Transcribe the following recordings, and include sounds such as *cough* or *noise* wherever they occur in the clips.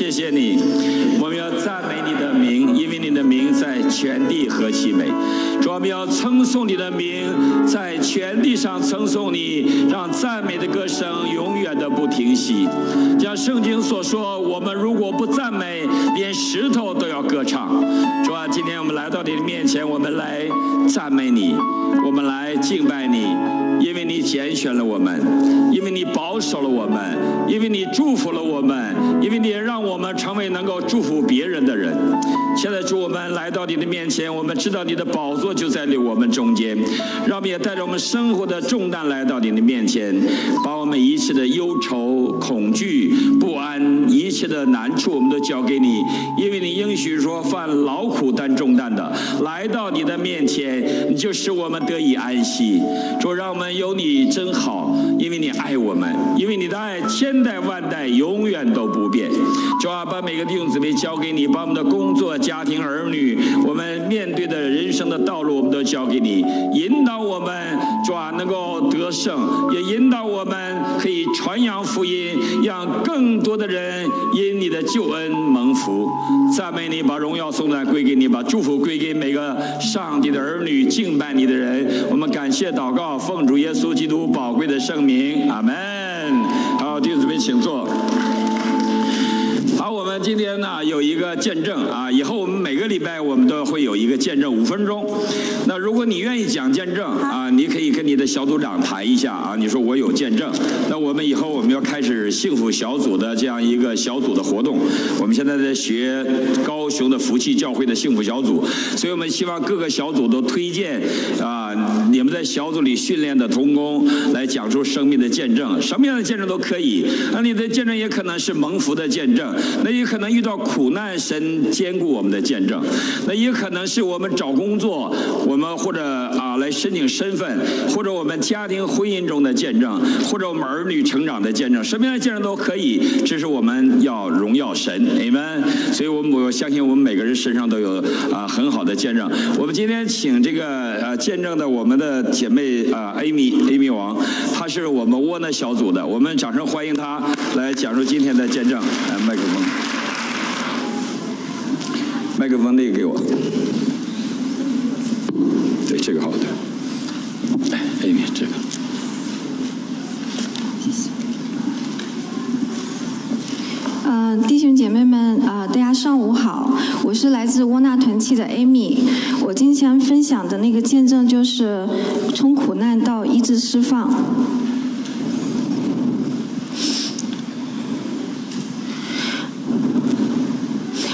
谢谢你，我们要赞美你的名，因为你的名在全地何其美。主，我们要称颂你的名，在全地上称颂你，让赞美的歌声永远的不停息。像圣经所说，我们如果不赞美，连石头都要歌唱。主啊，今天我们来到你的面前，我们来赞美你，我们来敬拜你，因为你拣选了我们，因为你保守了我们，因为你祝福了我们，因为你让我们成为能够祝福别人的人。现在主，我们来到你的面前，我们知道你的宝座就在我们中间，让我们也带着我们生活的重担来到你的面前，把我们一切的忧愁、恐惧、不安、一切的难处，我们都交给你，因为你应许说，犯劳苦担重担的来到你的面前，你就使我们得以安息。主，让我们有你真好，因为你爱我们，因为你的爱千代万代永远都不变。主啊，把每个弟兄姊妹交给你，把我们的工作、家庭、儿女，我们面对的人生的道路，我们都交给你，引导我们，主啊，能够得胜，也引导我们可以传扬福音，让更多的人因你的救恩蒙福。赞美你，把荣耀送在归给你，把祝福归给每个上帝的儿女，敬拜你的人。我们感谢祷告，奉主耶稣基督宝贵的圣名，阿门。好，弟兄姊妹，请坐。今天呢有一个见证啊，以后我们每个礼拜我们都会有一个见证五分钟。那如果你愿意讲见证啊，你可以跟你的小组长谈一下啊，你说我有见证。那我们以后我们要开始幸福小组的这样一个小组的活动。我们现在在学高雄的福气教会的幸福小组，所以我们希望各个小组都推荐啊，你们在小组里训练的童工来讲出生命的见证，什么样的见证都可以。那你的见证也可能是蒙福的见证。那也可能遇到苦难，神兼顾我们的见证；那也可能是我们找工作，我们或者啊来申请身份，或者我们家庭婚姻中的见证，或者我们儿女成长的见证，什么样的见证都可以。这是我们要荣耀神，amen。所以我们我相信我们每个人身上都有啊很好的见证。我们今天请这个呃见证的我们的姐妹啊，Amy Amy 王，她是我们窝囊小组的，我们掌声欢迎她来讲述今天的见证。来，麦克风。麦克风那个给我，对，这个好的。来，Amy，这个。呃，弟兄姐妹们，啊、大家上午好，我是来自窝纳团契的 Amy。我今天分享的那个见证就是从苦难到医治释放。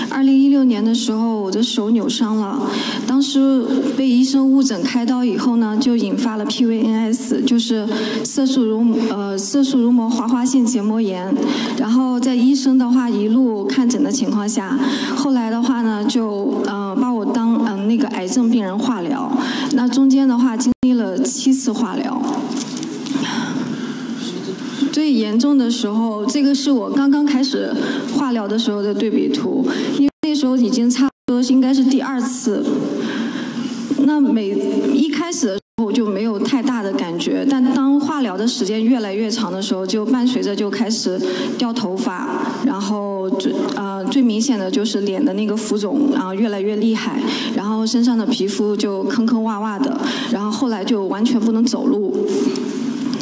二零一六年的时候，我的手扭伤了，当时被医生误诊开刀以后呢，就引发了 PVNS，就是色素绒呃色素绒膜滑滑性结膜炎。然后在医生的话一路看诊的情况下，后来的话呢，就呃把我当嗯、那个癌症病人化疗。那中间的话经历了七次化疗。最严重的时候，这个是我刚刚开始化疗的时候的对比图，因都已经差不多应该是第二次。那每一开始的时候就没有太大的感觉，但当化疗的时间越来越长的时候，就伴随着就开始掉头发，然后最呃最明显的就是脸的那个浮肿啊越来越厉害，然后身上的皮肤就坑坑洼洼的，然后后来就完全不能走路。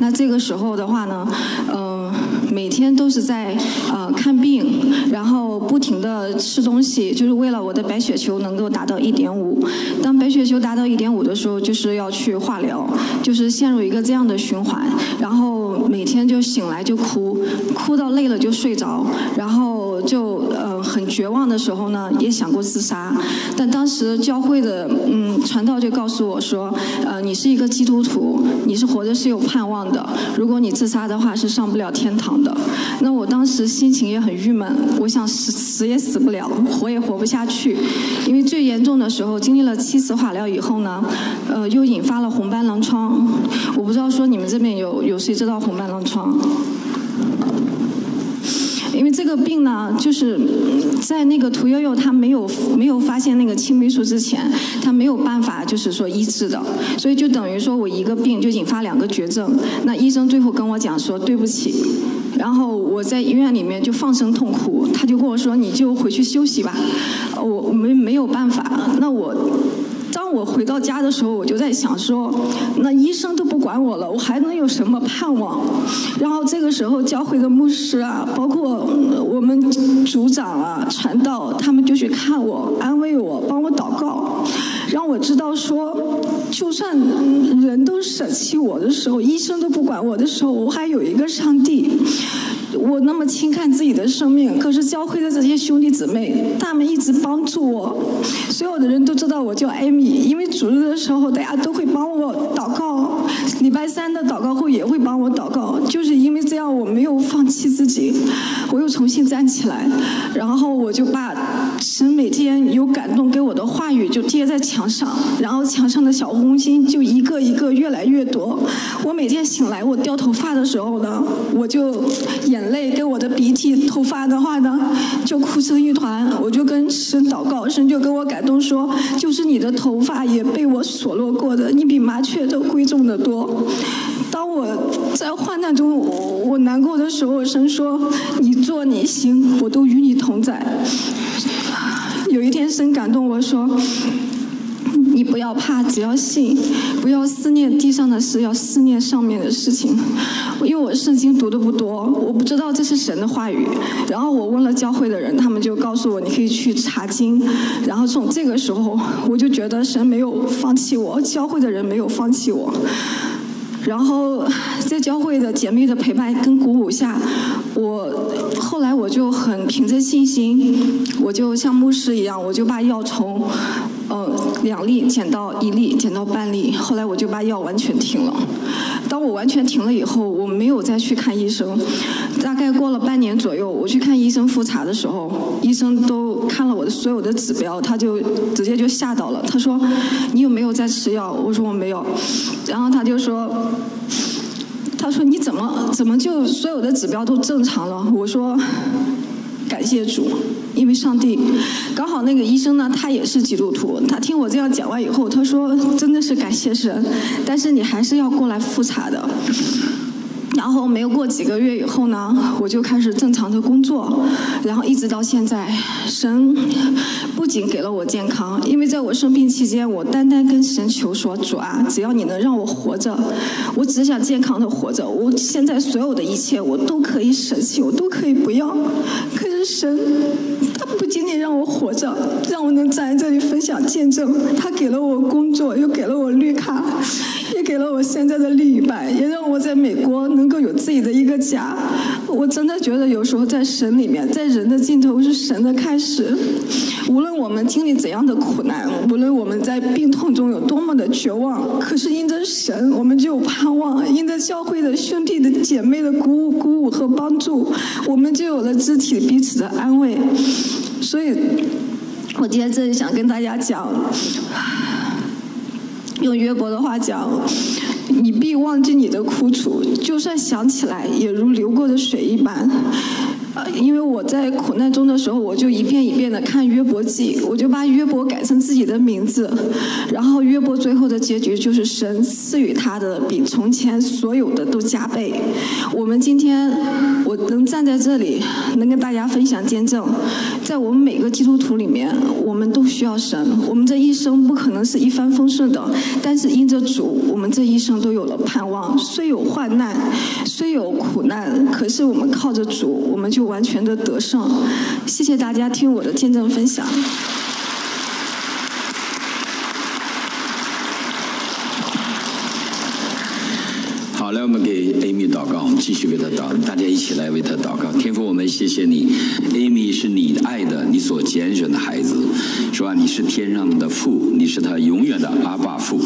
那这个时候的话呢，嗯、每天都是在呃看病，然后不停的吃东西，就是为了我的白血球能够达到一点五。当白血球达到一点五的时候，就是要去化疗，就是陷入一个这样的循环，然后每天就醒来就哭，哭到累了就睡着，然后就呃很绝望的时候呢，也想过自杀，但当时教会的嗯传道就告诉我说，呃你是一个基督徒，你是活着是有盼望的，如果你自杀的话是上不了天堂的。那我当时心情也很郁闷，我想死死也死不了，活也活不下去，因为最严重的时候经历了七次化疗以后呢，呃又引发了红斑狼疮，我不知道说你们这边有有谁知道红斑狼疮？因为这个病呢，就是在那个屠呦呦她没有没有发现那个青霉素之前，她没有办法就是说医治的，所以就等于说我一个病就引发两个绝症。那医生最后跟我讲说，对不起，然后我在医院里面就放声痛哭，他就跟我说：“你就回去休息吧。”我没没有办法，那我。当我回到家的时候，我就在想说，那医生都不管我了，我还能有什么盼望？然后这个时候，教会的牧师啊，包括我们组长啊、传道，他们就去看我，安慰我，帮我祷告，让我知道说，就算人都舍弃我的时候，医生都不管我的时候，我还有一个上帝。我那么轻看自己的生命，可是教会的这些兄弟姊妹，他们一直帮助我。所有的人都知道我叫艾米，因为主日的时候大家都会帮我祷告，礼拜三的祷告会也会帮我祷告。就是因为这样，我没有放弃自己，我又重新站起来，然后我就把神每天有感动给我的话语就贴在墙上，然后墙上的小红心就一个一个越来越多。我每天醒来，我掉头发的时候呢，我就眼。泪跟我的鼻涕、头发的话呢，就哭成一团。我就跟神祷告，神就跟我感动说：“就是你的头发也被我所落过的，你比麻雀都贵重的多。”当我在患难中我难过的时候，神说：“你做你行，我都与你同在。”有一天，神感动我说。你不要怕，只要信，不要思念地上的事，要思念上面的事情。因为我圣经读的不多，我不知道这是神的话语。然后我问了教会的人，他们就告诉我你可以去查经。然后从这个时候，我就觉得神没有放弃我，教会的人没有放弃我。然后在教会的姐妹的陪伴跟鼓舞下，我后来我就很凭着信心，我就像牧师一样，我就把药从。呃，两粒减到一粒，减到半粒。后来我就把药完全停了。当我完全停了以后，我没有再去看医生。大概过了半年左右，我去看医生复查的时候，医生都看了我的所有的指标，他就直接就吓到了。他说：“你有没有在吃药？”我说：“我没有。”然后他就说：“他说你怎么怎么就所有的指标都正常了？”我说。感谢主，因为上帝刚好那个医生呢，他也是基督徒。他听我这样讲完以后，他说：“真的是感谢神，但是你还是要过来复查的。”然后没有过几个月以后呢，我就开始正常的工作，然后一直到现在，神不仅给了我健康，因为在我生病期间，我单单跟神求说：“主啊，只要你能让我活着，我只想健康的活着。我现在所有的一切我都可以舍弃，我都可以不要。可是神，他不仅仅让我活着，让我能站在这里分享见证，他给了我工作，又给了我绿卡。” *laughs* 也给了我现在的另一半，也让我在美国能够有自己的一个家。我真的觉得有时候在神里面，在人的尽头是神的开始。无论我们经历怎样的苦难，无论我们在病痛中有多么的绝望，可是因着神，我们就有盼望；因着教会的兄弟的姐妹的鼓舞、鼓舞和帮助，我们就有了肢体彼此的安慰。所以，我今天这里想跟大家讲。用约伯的话讲，你必忘记你的苦楚，就算想起来，也如流过的水一般。因为我在苦难中的时候，我就一遍一遍的看约伯记，我就把约伯改成自己的名字，然后约伯最后的结局就是神赐予他的比从前所有的都加倍。我们今天我能站在这里，能跟大家分享见证，在我们每个基督徒里面，我们都需要神。我们这一生不可能是一帆风顺的，但是因着主，我们这一生都有了盼望。虽有患难，虽有苦难，可是我们靠着主，我们就。完全的得胜，谢谢大家听我的见证分享。好，来我们给祷告，我们继续为他祷，大家一起来为他祷告。天父，我们谢谢你，Amy 是你爱的，你所拣选的孩子，是吧？你是天上的父，你是他永远的阿爸父，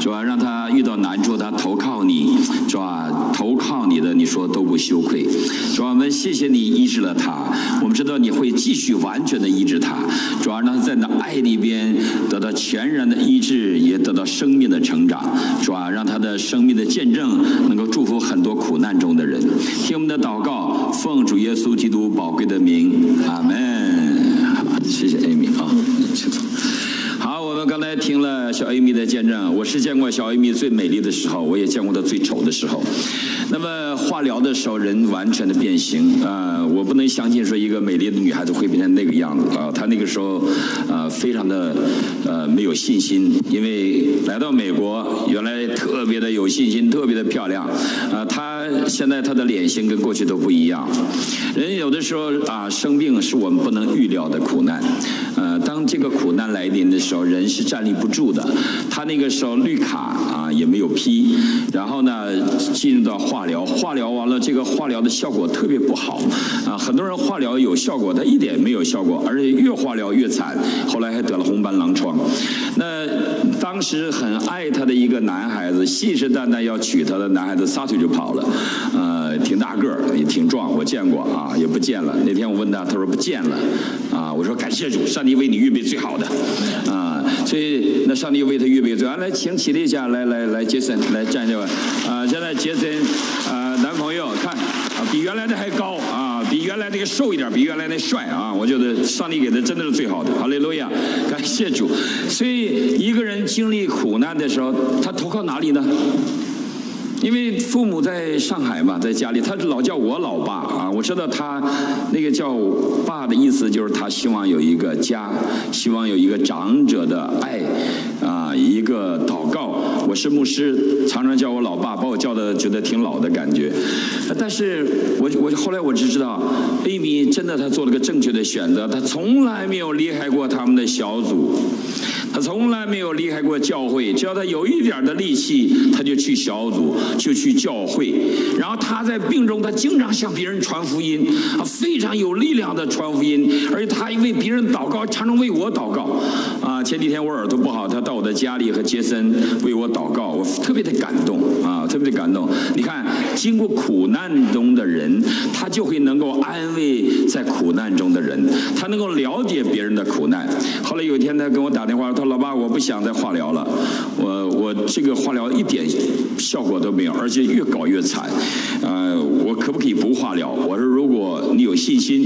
是吧？让他遇到难处，他投靠你，是吧？投靠你的，你说都不羞愧，是吧？我们谢谢你医治了他，我们知道你会继续完全的医治他，主要让他在那爱里边得到全然的医治，也得到生命的成长，是吧？让他的生命的见证。能够祝福很多苦难中的人，听我们的祷告，奉主耶稣基督宝贵的名，阿门。谢谢艾米啊，请坐。我们刚才听了小 Amy 的见证，我是见过小 Amy 最美丽的时候，我也见过她最丑的时候。那么化疗的时候，人完全的变形啊！我不能相信说一个美丽的女孩子会变成那个样子啊！她那个时候啊，非常的呃没有信心，因为来到美国，原来特别的有信心，特别的漂亮啊！她现在她的脸型跟过去都不一样。人有的时候啊，生病是我们不能预料的苦难，呃，当这个苦难来临的时候，人是站立不住的。他那个时候绿卡啊也没有批，然后呢进入到化疗，化疗完了，这个化疗的效果特别不好啊，很多人化疗有效果，他一点没有效果，而且越化疗越惨，后来还得了红斑狼疮。那当时很爱他的一个男孩子，信誓旦旦要娶她的男孩子，撒腿就跑了，呃，挺大个儿，也挺壮，我见过啊，也不见了。那天我问他，他说不见了，啊，我说感谢主，上帝为你预备最好的，啊，所以那上帝为他预备最好。来，请起立一下，来来来，杰森来站这吧，啊，现在杰森啊，男朋友看啊，比原来的还高啊，比原来那个瘦一点，比原来那帅啊，我觉得上帝给的真的是最好的，好嘞路亚，感谢主。所以一个人经历苦难的时候，他投靠哪里呢？因为父母在上海嘛，在家里，他老叫我老爸啊。我知道他那个叫爸的意思，就是他希望有一个家，希望有一个长者的爱啊，一个祷告。我是牧师，常常叫我老爸，把我叫的觉得挺老的感觉。但是我我后来我只知道，艾米真的他做了个正确的选择，他从来没有离开过他们的小组。他从来没有离开过教会，只要他有一点的力气，他就去小组，就去教会。然后他在病中，他经常向别人传福音，啊，非常有力量的传福音。而且他还为别人祷告，常常为我祷告。啊，前几天我耳朵不好，他到我的家里和杰森为我祷告，我特别的感动啊，特别的感动。你看，经过苦难中的人，他就会能够安慰在苦难中的人，他能够了解别人的苦难。后来有一天，他跟我打电话。他说老爸，我不想再化疗了，我我这个化疗一点效果都没有，而且越搞越惨，呃，我可不可以不化疗？我说如果你有信心，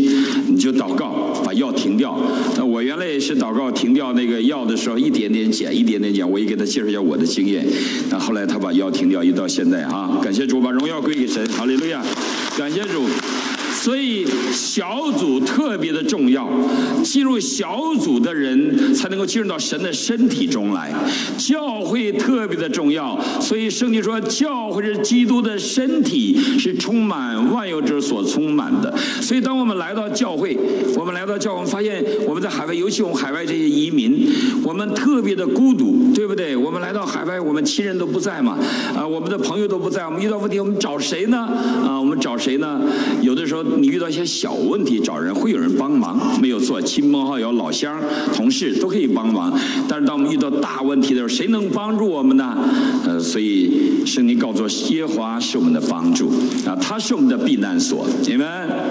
你就祷告把药停掉。那我原来也是祷告停掉那个药的时候，一点点减，一点点减。我也给他介绍一下我的经验。那后来他把药停掉，一到现在啊，感谢主，把荣耀归给神，好利路亚，感谢主。所以小组特别的重要，进入小组的人才能够进入到神的身体中来。教会特别的重要，所以圣经说，教会是基督的身体，是充满万有者所充满的。所以当我们来到教会，我们来到教会，我们发现我们在海外，尤其我们海外这些移民，我们特别的孤独，对不对？我们来到海外，我们亲人都不在嘛，啊，我们的朋友都不在，我们遇到问题，我们找谁呢？啊，我们找谁呢？有的时候。你遇到一些小问题，找人会有人帮忙，没有错，亲朋好友、老乡、同事都可以帮忙。但是当我们遇到大问题的时候，谁能帮助我们呢？呃，所以圣经告诉我，耶华是我们的帮助啊，他是我们的避难所。你们，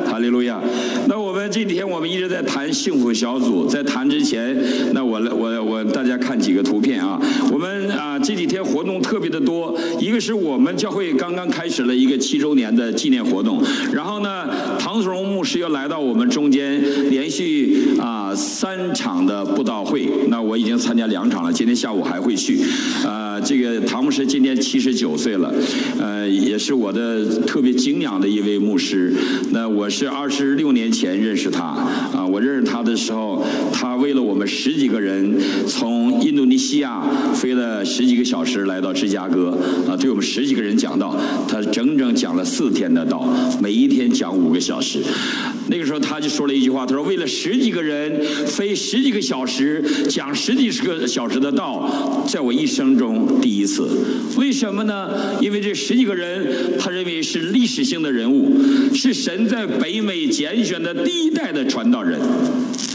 哈利路亚。那我们这几天我们一直在谈幸福小组，在谈之前，那我来，我我大家看几个图片啊。我们啊这几天活动特别的多，一个是我们教会刚刚开始了一个七周年的纪念活动，然后呢。唐子荣牧师又来到我们中间，连续啊三场的布道会。那我已经参加两场了，今天下午还会去。啊，这个唐牧师今年七十九岁了，呃，也是我的特别敬仰的一位牧师。那我是二十六年前认识他，啊，我认识他的时候，他为了我们十几个人从印度尼西亚飞了十几个小时来到芝加哥，啊，对我们十几个人讲道，他整整讲了四天的道，每一天讲五个。小时，那个时候他就说了一句话，他说：“为了十几个人飞十几个小时讲十几十个小时的道，在我一生中第一次。为什么呢？因为这十几个人，他认为是历史性的人物，是神在北美拣选的第一代的传道人。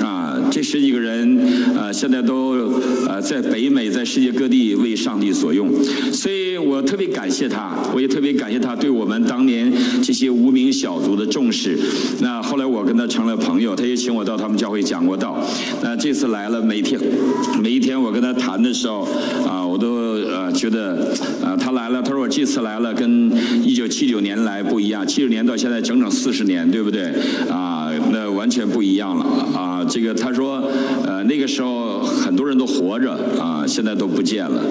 啊，这十几个人啊，现在都呃在北美，在世界各地为上帝所用。所以我特别感谢他，我也特别感谢他对我们当年这些无名小卒的重视。”是，那后来我跟他成了朋友，他也请我到他们教会讲过道。那这次来了，每天每一天我跟他谈的时候，啊，我都呃觉得，啊，他来了，他说我这次来了跟一九七九年来不一样，七十年到现在整整四十年，对不对？啊，那。完全不一样了啊！这个他说，呃，那个时候很多人都活着啊，现在都不见了。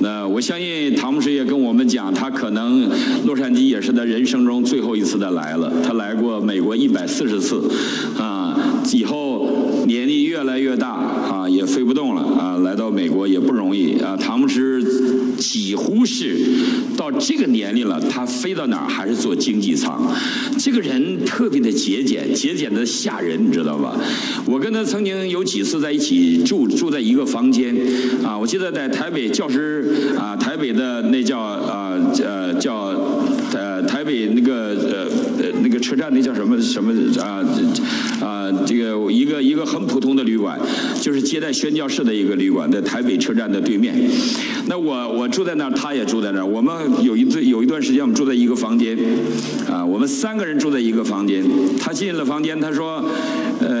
那我相信唐牧师也跟我们讲，他可能洛杉矶也是他人生中最后一次的来了。他来过美国一百四十次，啊，以后年龄越来越大啊，也飞不动了啊，来到美国也不容易啊。唐牧师几乎是到这个年龄了，他飞到哪儿还是坐经济舱。这个人特别的节俭，节俭的吓人，你知道吧？我跟他曾经有几次在一起住，住在一个房间，啊，我记得在台北教师啊，台北的那叫啊呃叫呃台北那个呃呃那个车站那叫什么什么啊啊这个一个一个很普通的旅馆，就是接待宣教士的一个旅馆，在台北车站的对面。那我我住在那儿，他也住在那儿，我们有一段有一段时间我们住在一个房间，啊，我们三个人住在一个房间。他进了房间，他说：“呃，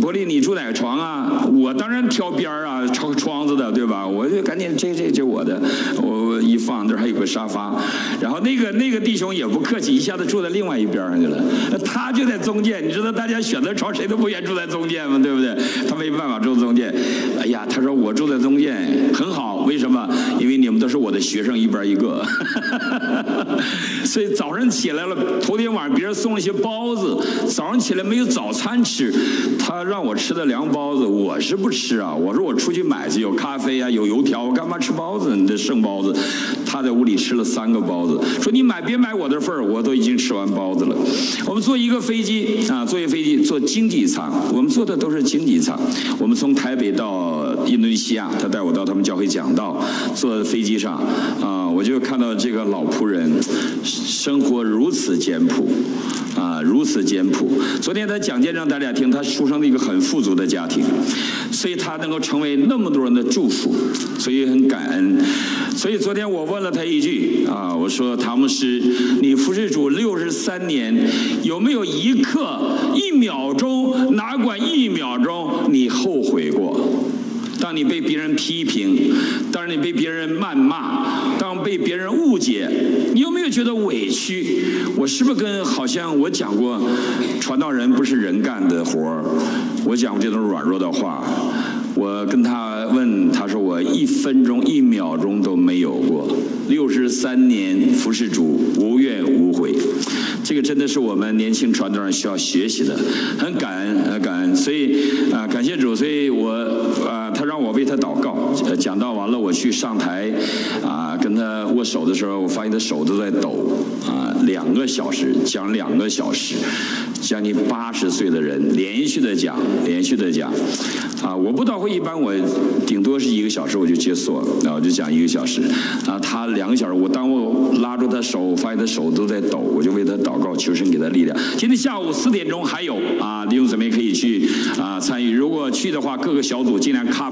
柏林，你住哪个床啊？”我当然挑边啊，朝窗子的，对吧？我就赶紧这这这我的，我一放这还有个沙发。然后那个那个弟兄也不客气，一下子住在另外一边上去了。他就在中间，你知道大家选择床谁都不愿住在中间嘛，对不对？他没办法住中间。哎呀，他说我住在中间很好，为什么？因为你们都是我的学生，一边一个。*laughs* 所以早上起来了，头天晚上别人送了些包子，早上起来没有早餐吃，他让我吃的凉包子，我是不吃啊。我说我出去买去，有咖啡啊，有油条，我干嘛吃包子？你这剩包子，他在屋里吃了三个包子，说你买别买我的份儿，我都已经吃完包子了。我们坐一个飞机啊，坐一飞机坐经济舱，我们坐的都是经济舱。我们从台北到印度尼西亚，他带我到他们教会讲道，坐在飞机上啊，我就看到这个老仆人生活如此简朴。啊，如此简朴。昨天他讲见让大家听，他出生的一个很富足的家庭，所以他能够成为那么多人的祝福，所以很感恩。所以昨天我问了他一句啊，我说唐牧师，你服侍主六十三年，有没有一刻、一秒钟，哪管一秒钟，你后悔过？当你被别人批评，当你被别人谩骂，当被别人误解，你有没有觉得委屈？我是不是跟好像我讲过，传道人不是人干的活儿？我讲过这种软弱的话。我跟他问，他说我一分钟一秒钟都没有过，六十三年服侍主无怨无悔，这个真的是我们年轻传道人需要学习的，很感恩，很感恩，所以啊，感谢主，所以我啊，让我为他祷告，讲到完了，我去上台啊，跟他握手的时候，我发现他手都在抖啊，两个小时讲两个小时，将近八十岁的人连续的讲，连续的讲，啊，我不知道。一般我顶多是一个小时我就结束，然后就讲一个小时。啊，他两个小时，我当我拉住他手，发现他手都在抖，我就为他祷告，求神给他力量。今天下午四点钟还有啊，弟兄姊妹可以去啊参与。如果去的话，各个小组尽量卡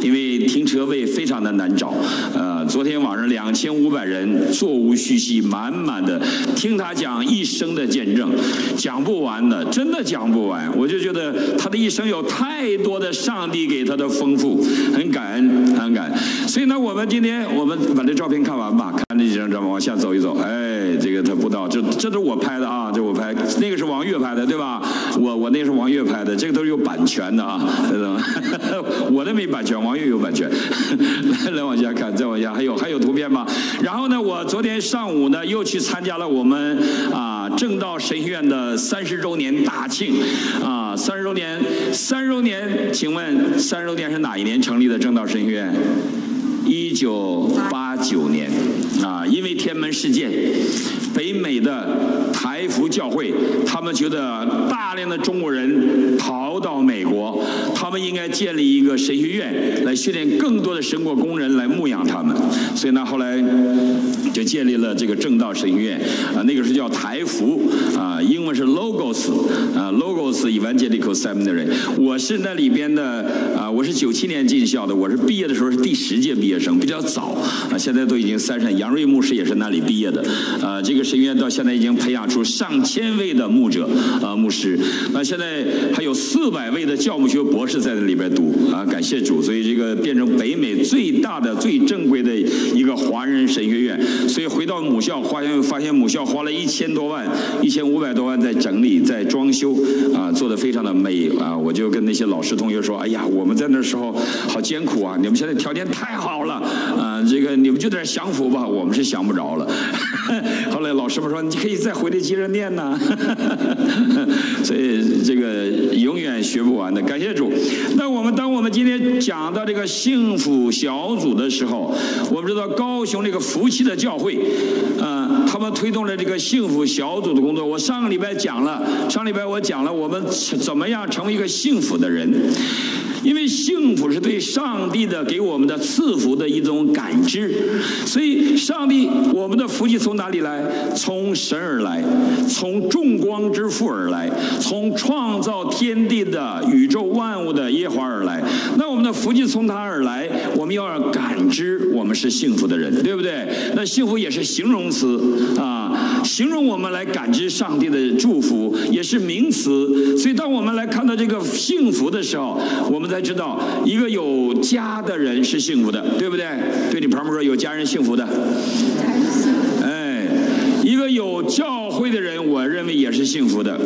因为停车位非常的难找。呃，昨天晚上两千五百人座无虚席，满满的听他讲一生的见证，讲不完的，真的讲不完。我就觉得他的一生有太多的上帝给。他的丰富，很感恩，很感恩。所以呢，我们今天我们把这照片看完吧，看这几张照片，往下走一走。哎，这这都是我拍的啊，这我拍，那个是王悦拍的，对吧？我我那是王悦拍的，这个都是有版权的啊，*laughs* 我的没版权，王悦有版权。来 *laughs* 来往下看，再往下还有还有图片吗？然后呢，我昨天上午呢又去参加了我们啊正道神学院的三十周年大庆啊，三十周年，三十周年，请问。三十周年是哪一年成立的正道神学院？一九八九年啊，因为天门事件，北美的台福教会，他们觉得大量的中国人逃到美国，他们应该建立一个神学院，来训练更多的神国工人来牧养他们。所以呢，后来就建立了这个正道神学院啊，那个是叫台福啊，英文是 Logos 啊，Logos Evangelical Seminary。我是那里边的啊，我是九七年进校的，我是毕业的时候是第十届毕业生，比较早啊，现现在都已经三十。杨瑞牧师。也是那里毕业的。呃，这个神学院到现在已经培养出上千位的牧者啊牧师。那现在还有四百位的教牧学博士在那里边读啊，感谢主。所以这个变成北美最大的、最正规的一个华人神学院。所以回到母校，发现发现母校花了一千多万、一千五百多万在整理、在装修啊，做的非常的美啊。我就跟那些老师同学说：“哎呀，我们在那时候好艰苦啊，你们现在条件太好了啊，这个你们就在这享福吧，我们是享不着了。*laughs* ”后来老师们说：“你可以再回来接着念呐。*laughs* ”所以这个永远学不完的，感谢主。那我们当我们今天讲到这个幸福小组的时候，我们知道高雄这个福气的教会，啊，他们推动了这个幸福小组的工作。我上个礼拜讲了，上礼拜我讲了我们怎么样成为一个幸福的人。因为幸福是对上帝的给我们的赐福的一种感知，所以上帝我们的福气从哪里来？从神而来，从众光之父而来，从创造天地的宇宙万物的耶华而来。那我们的福气从他而来，我们要感知我们是幸福的人，对不对？那幸福也是形容词啊，形容我们来感知上帝的祝福，也是名词。所以当我们来看到这个幸福的时候，我们。才知道，一个有家的人是幸福的，对不对？对你旁边说，有家人幸福的。哎，一个有教会的人，我认为也是幸福的。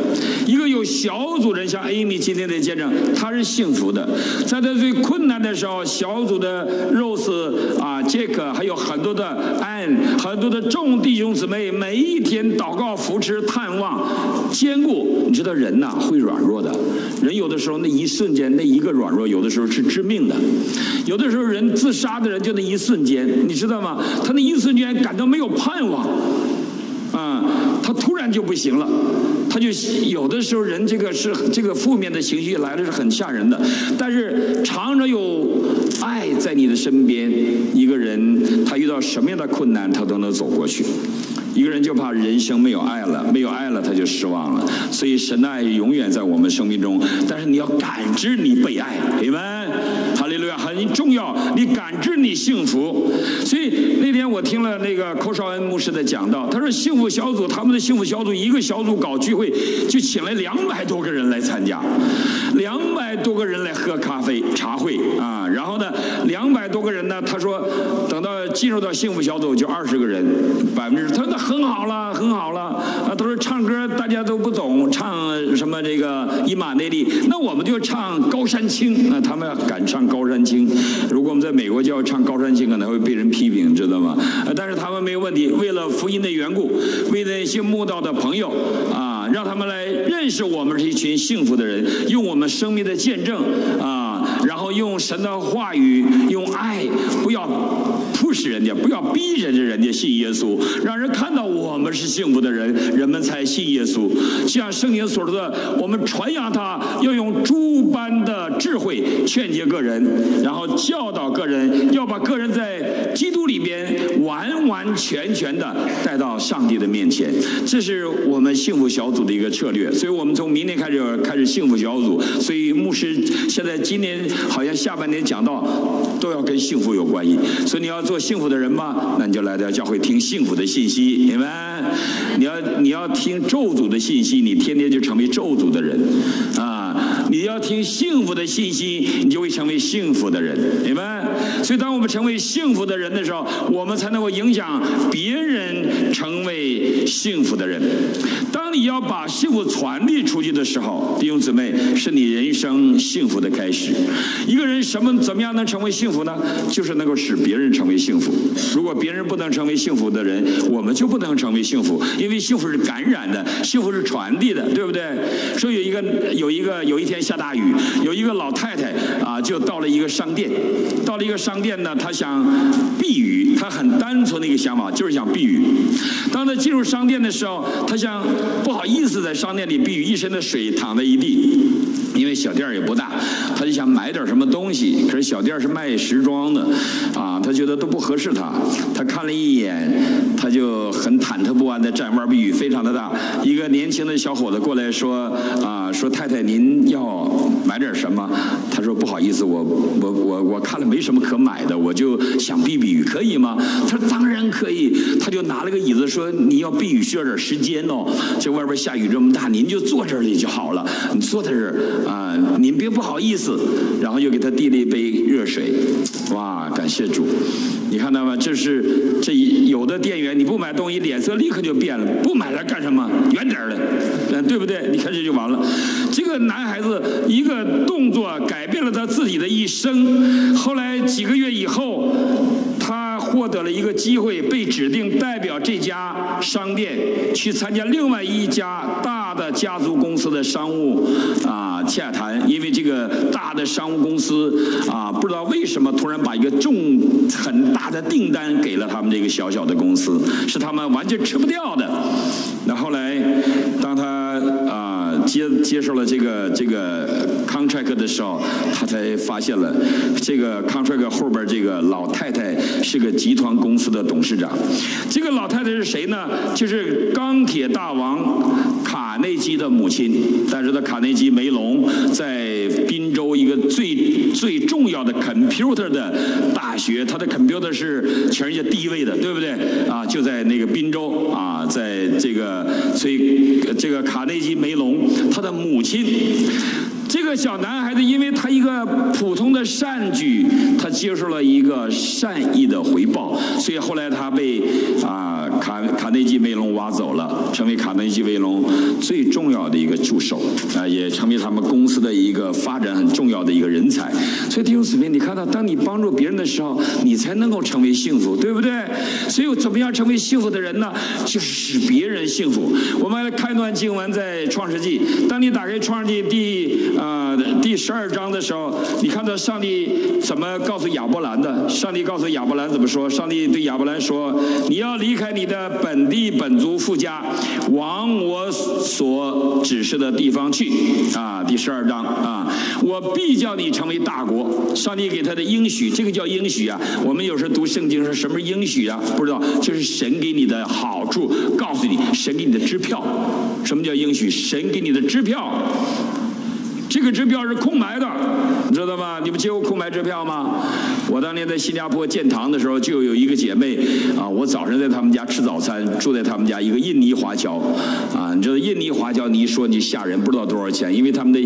一个有小组人，像 Amy 今天的见证，他是幸福的。在他最困难的时候，小组的 Rose 啊，Jack，还有很多的 Ann，很多的众弟兄姊妹，每一天祷告、扶持、探望、兼顾。你知道人呐，会软弱的。人有的时候那一瞬间那一个软弱，有的时候是致命的。有的时候人自杀的人就那一瞬间，你知道吗？他那一瞬间感到没有盼望，啊，他突然就不行了。他就有的时候人这个是这个负面的情绪来的是很吓人的。但是常常有爱在你的身边，一个人他遇到什么样的困难，他都能走过去。一个人就怕人生没有爱了，没有爱了他就失望了。所以神的爱永远在我们生命中，但是你要感知你被爱，你们，很重要。你感知你幸福。所以那天我听了那个寇绍恩牧师的讲道，他说幸福小组他们的幸福小组一个小组搞聚会就请来两百多个人来参加，两百多个人来喝咖啡茶会啊。然后呢，两百多个人呢，他说等到进入到幸福小组就二十个人，百分之他说那。很好了，很好了啊！都是唱歌，大家都不懂，唱什么这个伊玛内利，那我们就唱高山青啊！他们敢唱高山青，如果我们在美国就要唱高山青，可能会被人批评，知道吗？但是他们没有问题，为了福音的缘故，为那些慕道的朋友啊，让他们来认识我们是一群幸福的人，用我们生命的见证啊，然后用神的话语，用爱，不要。不使人家，不要逼人，人家信耶稣，让人看到我们是幸福的人，人们才信耶稣。像圣经所说的，我们传扬他，要用诸般的智慧劝诫个人，然后教导个人，要把个人在基督里边完完全全的带到上帝的面前。这是我们幸福小组的一个策略。所以我们从明天开始开始幸福小组。所以牧师现在今年好像下半年讲到都要跟幸福有关系。所以你要做。幸福的人吗？那你就来到教会听幸福的信息，明白？你要你要听咒诅的信息，你天天就成为咒诅的人啊！你要听幸福的信息，你就会成为幸福的人，明白？所以，当我们成为幸福的人的时候，我们才能够影响别人成为幸福的人。当你要把幸福传递出去的时候，弟兄姊妹，是你人生幸福的开始。一个人什么怎么样能成为幸福呢？就是能够使别人成为。幸福。如果别人不能成为幸福的人，我们就不能成为幸福。因为幸福是感染的，幸福是传递的，对不对？说有一个有一个有一天下大雨，有一个老太太啊，就到了一个商店，到了一个商店呢，她想避雨，她很单纯的一个想法，就是想避雨。当她进入商店的时候，她想不好意思在商店里避雨，一身的水淌在一地。因为小店也不大，他就想买点什么东西。可是小店是卖时装的，啊，他觉得都不合适他。他看了一眼他就很忐忑不安的站腕，雨非常的大。一个年轻的小伙子过来说：“啊，说太太您要买点什么？”他说：“不好意思，我我我我看了没什么可买的，我就想避避雨，可以吗？”他说：“当然可以。”他就拿了个椅子说：“你要避雨需要点时间哦，这外边下雨这么大，您就坐这里就好了。你坐在这儿啊，您别不好意思。”然后又给他递了一杯热水。哇，感谢主！你看到吗？这是这有的店员，你不买东西，脸色立刻就变了。不买了干什么？远点的，嗯，对不对？你看这就完了。这个男孩子一个动作改变了他自己的一生。后来几个月以后，他获得了一个机会，被指定代表这家商店去参加另外一家大的家族公司的商务啊洽谈。因为这个大的商务公司啊，不知道为什么突然把一个重很大。的订单给了他们这个小小的公司，是他们完全吃不掉的。那后来，当他接接受了这个这个 contract 的时候，他才发现了这个 contract 后边这个老太太是个集团公司的董事长。这个老太太是谁呢？就是钢铁大王卡内基的母亲。但是他卡内基梅隆在滨州一个最最重要的 computer 的大学，他的 computer 是全世界第一位的，对不对？啊，就在那个滨州啊，在这个所以这个卡内基梅隆他的母亲。这个小男孩子，因为他一个普通的善举，他接受了一个善意的回报，所以后来他被啊卡卡内基梅隆挖走了，成为卡内基梅隆最重要的一个助手，啊，也成为他们公司的一个发展很重要的一个人才。所以弟兄姊妹，你看到，当你帮助别人的时候，你才能够成为幸福，对不对？所以怎么样成为幸福的人呢？就是使别人幸福。我们来看一段经文，在创世纪，当你打开创世纪第。啊，第十二章的时候，你看到上帝怎么告诉亚伯兰的？上帝告诉亚伯兰怎么说？上帝对亚伯兰说：“你要离开你的本地本族富家，往我所指示的地方去。”啊，第十二章啊，我必叫你成为大国。上帝给他的应许，这个叫应许啊。我们有时候读圣经说什么应许啊？不知道，就是神给你的好处，告诉你，神给你的支票。什么叫应许？神给你的支票。这个支票是空白的，你知道吗？你们接过空白支票吗？我当年在新加坡建堂的时候，就有一个姐妹啊，我早上在他们家吃早餐，住在他们家一个印尼华侨啊，你知道印尼华侨，你一说你吓人，不知道多少钱，因为他们的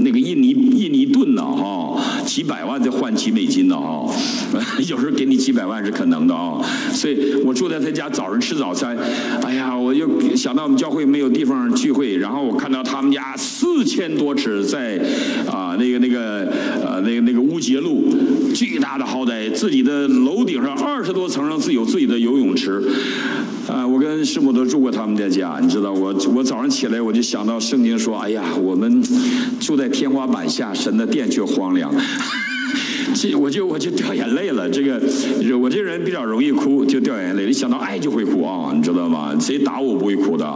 那个印尼印尼盾呢，哈，几百万在换几美金呢，哈，*laughs* 有时候给你几百万是可能的啊，所以我住在他家早上吃早餐，哎呀，我就想到我们教会没有地方聚会，然后我看到他们家四千多尺在。在啊，那个那个呃，那个那个乌节路，巨大的豪宅，自己的楼顶上二十多层上自有自己的游泳池，啊，我跟师母都住过他们的家，你知道，我我早上起来我就想到圣经说，哎呀，我们住在天花板下，神的殿却荒凉。这我就我就掉眼泪了。这个我这人比较容易哭，就掉眼泪。一想到爱就会哭啊，你知道吗？谁打我不会哭的？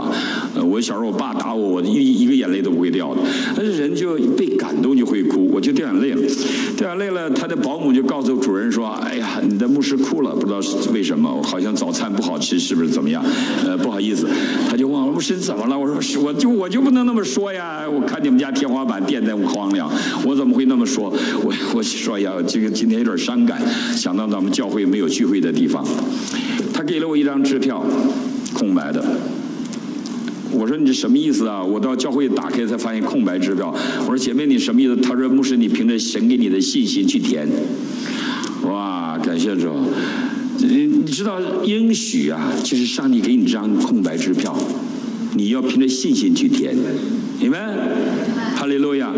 我小时候我爸打我，我一一个眼泪都不会掉的。但是人就被感动就会哭，我就掉眼泪了。掉眼泪了，他的保姆就告诉主人说：“哎呀，你的牧师哭了，不知道是为什么，好像早餐不好吃，是不是怎么样？呃，不好意思。”他就问牧师怎么了？我说：“是，我就我就不能那么说呀。我看你们家天花板垫在荒凉，我怎么会那么说？我我说呀。”这个今天有点伤感，想到咱们教会没有聚会的地方，他给了我一张支票，空白的。我说你这什么意思啊？我到教会打开才发现空白支票。我说姐妹你什么意思？他说牧师你凭着神给你的信心去填。哇，感谢主！你你知道应许啊，就是上帝给你这张空白支票，你要凭着信心去填，明白？哈利路亚！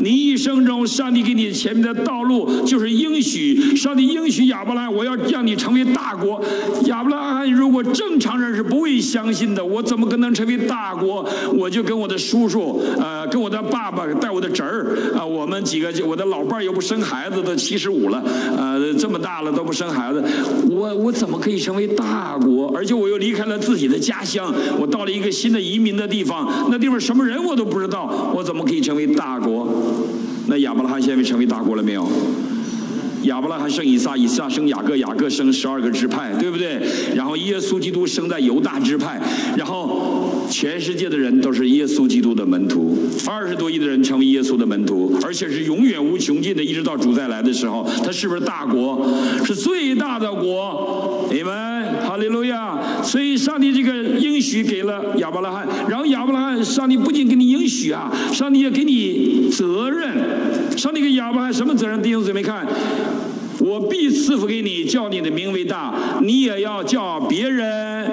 你一生中，上帝给你前面的道路就是应许。上帝应许亚伯拉罕，我要让你成为大国。亚伯拉罕如果正常人是不会相信的，我怎么可能成为大国？*laughs* 我就跟我的叔叔，呃，跟我的爸爸，带我的侄儿，啊，我们几个，我的老伴儿又不生孩子，都七十五了，呃，这么大了都不生孩子，我我怎么可以成为大国？而且我又离开了自己的家乡，我到了一个新的移民的地方，那地方什么人我都不知道，我怎么可以成为大国？那亚伯拉罕现在成为大国了没有？亚伯拉罕生以撒，以撒生雅各，雅各生十二个支派，对不对？然后耶稣基督生在犹大支派，然后全世界的人都是耶稣基督的门徒，二十多亿的人成为耶稣的门徒，而且是永远无穷尽的，一直到主再来的时候，他是不是大国？是最大的国，你们利路亚！所以上帝这个应许给了亚伯拉罕，然后亚伯拉罕，上帝不仅给你应许啊，上帝也给你责任。上帝给亚伯拉罕什么责任？弟兄姊妹看。我必赐福给你，叫你的名为大，你也要叫别人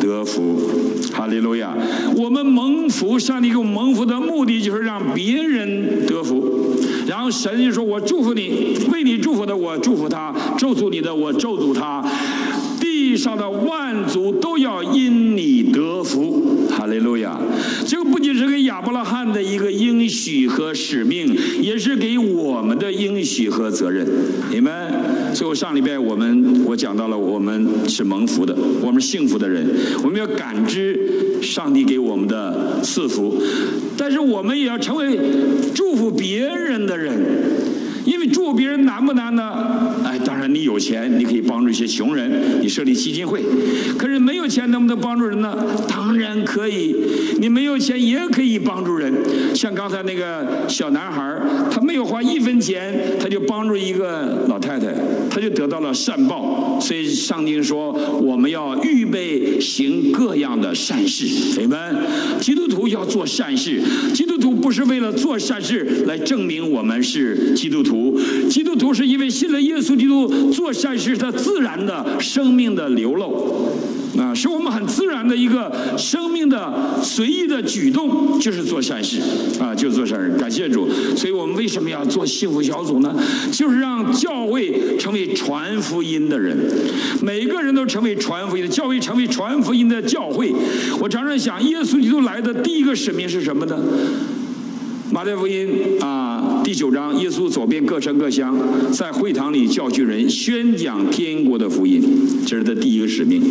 得福。哈利路亚！我们蒙福，上帝给我们蒙福的目的就是让别人得福。然后神就说：“我祝福你，为你祝福的我祝福他，咒诅你的我咒诅他。地上的万族都要因你得福。”哈利路亚！这个不仅是给亚伯拉罕的一个应许和使命，也是给我们的应许和责任。你们，最后上礼拜我们我讲到了，我们是蒙福的，我们是幸福的人，我们要感知上帝给我们的赐福，但是我们也要成为祝福别人的人。因为助别人难不难呢？哎，当然你有钱，你可以帮助一些穷人，你设立基金会。可是没有钱能不能帮助人呢？当然可以，你没有钱也可以帮助人。像刚才那个小男孩他没有花一分钱，他就帮助一个老太太，他就得到了善报。所以上帝说，我们要预备行各样的善事。你们基督徒要做善事，基督徒不是为了做善事来证明我们是基督徒。徒，基督徒是因为信了耶稣基督，做善事，他自然的生命的流露，啊，是我们很自然的一个生命的随意的举动，就是做善事，啊，就是做善事。感谢主，所以我们为什么要做幸福小组呢？就是让教会成为传福音的人，每个人都成为传福音的教会，成为传福音的教会。我常常想，耶稣基督来的第一个使命是什么呢？马太福音啊，第九章，耶稣走遍各城各乡，在会堂里教训人，宣讲天国的福音，这是他第一个使命。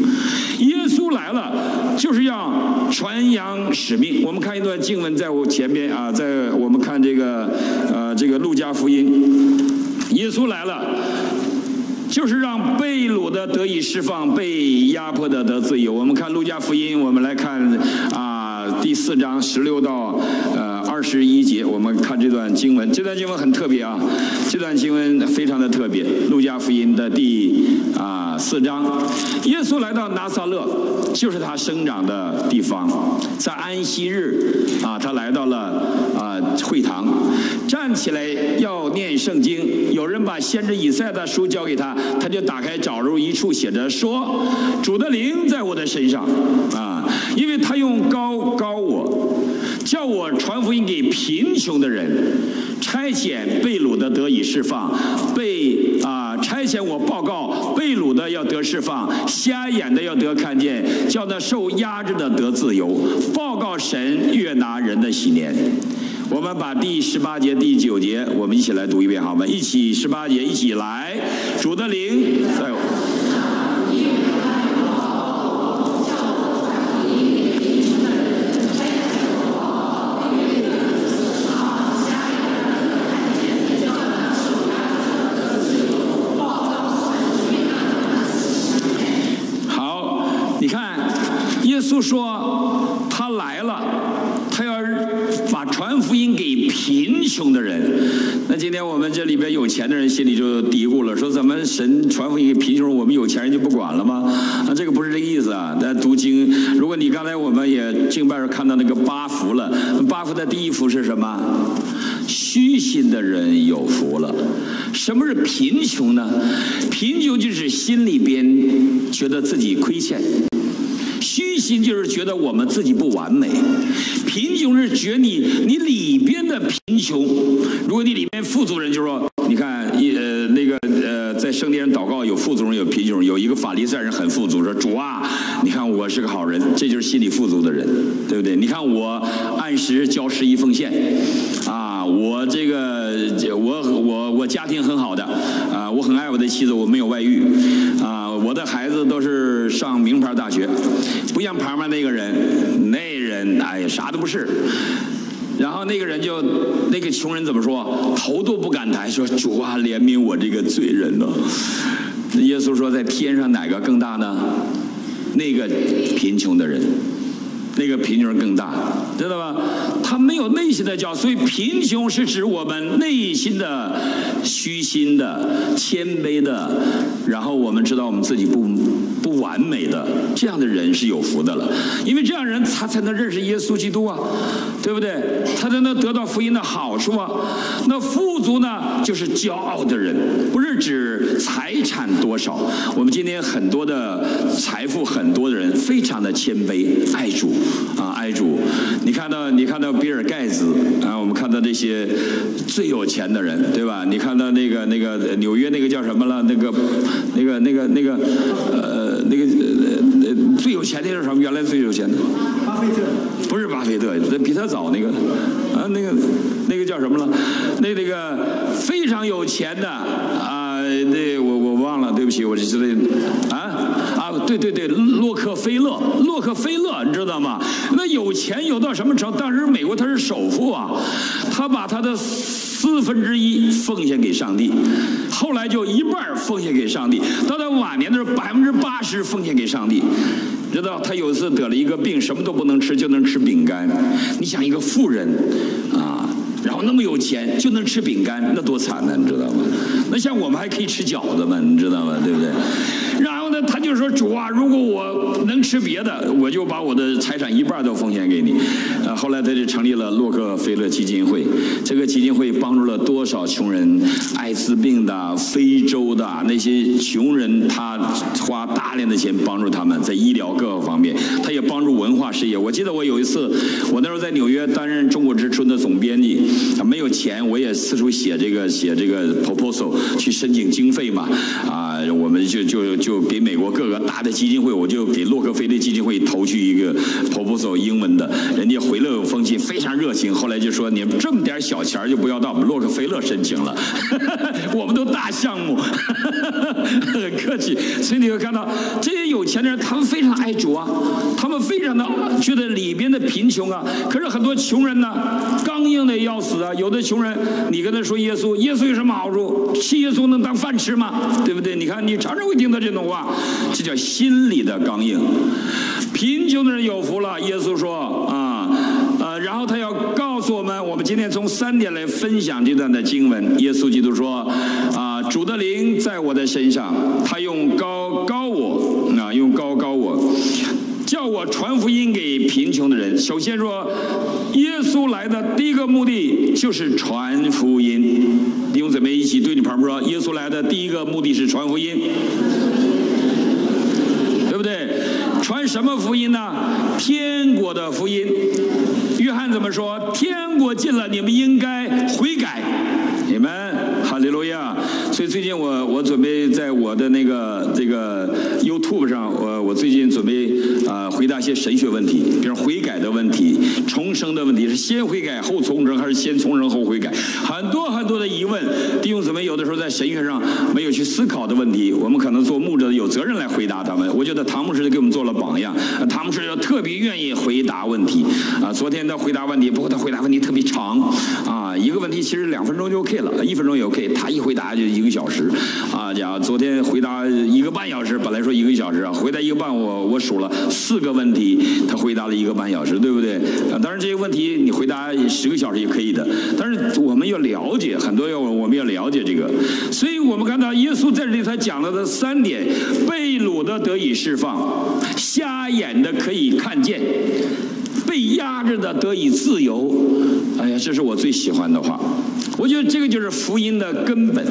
耶稣来了，就是要传扬使命。我们看一段经文，在我前边啊，在我们看这个呃这个路加福音，耶稣来了，就是让被掳的得以释放，被压迫的得自由。我们看路加福音，我们来看啊第四章十六到。二十一节，我们看这段经文。这段经文很特别啊，这段经文非常的特别。路加福音的第啊四章，耶稣来到拿撒勒，就是他生长的地方。在安息日啊，他来到了啊会堂，站起来要念圣经。有人把先知以赛的书交给他，他就打开找入一处写着说：“主的灵在我的身上啊，因为他用高高我。”叫我传福音给贫穷的人，差遣被掳的得以释放，被啊差遣我报告被掳的要得释放，瞎眼的要得看见，叫那受压制的得自由，报告神悦纳人的喜年。我们把第十八节、第九节，我们一起来读一遍好吗？一起十八节，一起来，主的灵在。就说他来了，他要把传福音给贫穷的人。那今天我们这里边有钱的人心里就嘀咕了，说怎么神传福音给贫穷，我们有钱人就不管了吗？啊，这个不是这个意思啊。在读经，如果你刚才我们也敬拜时看到那个八福了，八福的第一福是什么？虚心的人有福了。什么是贫穷呢？贫穷就是心里边觉得自己亏欠。虚心就是觉得我们自己不完美，贫穷是觉你你里边的贫穷。如果你里面富足人，就说你看一呃那个呃在圣殿上祷告有富足人有贫穷，有一个法利赛人很富足，说主啊，你看我是个好人，这就是心里富足的人，对不对？你看我按时交十一奉献，啊，我这个我我我家庭很好的，啊，我很爱我的妻子，我没有外遇，啊，我的孩子都是上名牌大学。不像旁边那个人，那人哎呀啥都不是。然后那个人就那个穷人怎么说？头都不敢抬，说主啊，怜悯我这个罪人呢。耶稣说，在天上哪个更大呢？那个贫穷的人。那个贫穷更大，知道吧？他没有内心的教，所以贫穷是指我们内心的虚心的、谦卑的。然后我们知道我们自己不不完美的，这样的人是有福的了，因为这样人他才能认识耶稣基督啊，对不对？他才能得到福音的好处啊。那富足呢，就是骄傲的人，不是指财产多少。我们今天很多的财富很多的人，非常的谦卑，爱主。啊，爱主！你看到你看到比尔盖茨啊，我们看到这些最有钱的人，对吧？你看到那个那个纽约那个叫什么了？那个那个那个那个呃那个呃呃最有钱的是什么？原来最有钱的？巴菲特？不是巴菲特，那比他早那个啊那个那个叫什么了？那那个非常有钱的啊，那我我忘了，对不起，我就知道啊。对对对，洛克菲勒，洛克菲勒，你知道吗？那有钱有到什么程度？当时美国他是首富啊，他把他的四分之一奉献给上帝，后来就一半奉献给上帝，到他晚年的时候百分之八十奉献给上帝。知道他有一次得了一个病，什么都不能吃，就能吃饼干。你想一个富人啊，然后那么有钱就能吃饼干，那多惨呢？你知道吗？那像我们还可以吃饺子嘛？你知道吗？对不对？然后呢，他就说：“主啊，如果我能吃别的，我就把我的财产一半都奉献给你。”啊，后来他就成立了洛克菲勒基金会。这个基金会帮助了多少穷人？艾滋病的、非洲的那些穷人，他花大量的钱帮助他们在医疗各个方面。他也帮助文化事业。我记得我有一次，我那时候在纽约担任《中国之春》的总编辑，没有钱，我也四处写这个写这个 proposal 去申请经费嘛。啊，我们就就就。给美国各个大的基金会，我就给洛克菲勒基金会投去一个 proposal 英文的，人家回了封信，非常热情。后来就说你们这么点小钱就不要到我们洛克菲勒申请了，*laughs* 我们都大项目，很 *laughs* 客气。所以你会看到这些有钱的人，他们非常爱主啊，他们非常的觉得里边的贫穷啊。可是很多穷人呢，刚硬的要死啊。有的穷人，你跟他说耶稣，耶稣有什么好处？信耶稣能当饭吃吗？对不对？你看你常常会听到这种。话，这叫心理的刚硬。贫穷的人有福了，耶稣说啊，呃，然后他要告诉我们，我们今天从三点来分享这段的经文。耶稣基督说啊，主的灵在我的身上，他用高高我，啊，用高高我，叫我传福音给贫穷的人。首先说，耶稣来的第一个目的就是传福音。弟兄姊妹一起对你旁边说，耶稣来的第一个目的是传福音。对不对？传什么福音呢？天国的福音。约翰怎么说？天国近了，你们应该悔改。你们，哈利路亚。所以最近我我准备在我的那个这个 YouTube 上，我我最近准备啊回答一些神学问题，比如悔改的问题、重生的问题，是先悔改后重生，还是先重生后悔改？很多很多的疑问，弟兄姊妹有的时候在神学上没有去思考的问题，我们可能做牧者的有责任来回答他们。我觉得唐牧师给我们做了榜样，唐牧师特别愿意回答问题啊。昨天他回答问题，不过他回答问题特别长啊，一个问题其实两分钟就 OK 了，一分钟也 OK，他一回答就一个。小时，啊家伙，昨天回答一个半小时，本来说一个小时啊，回答一个半，我我数了四个问题，他回答了一个半小时，对不对？当然这些问题你回答十个小时也可以的，但是我们要了解很多要我们要了解这个，所以我们看到耶稣在这里他讲了的三点：被掳的得以释放，瞎眼的可以看见。被压着的得以自由，哎呀，这是我最喜欢的话。我觉得这个就是福音的根本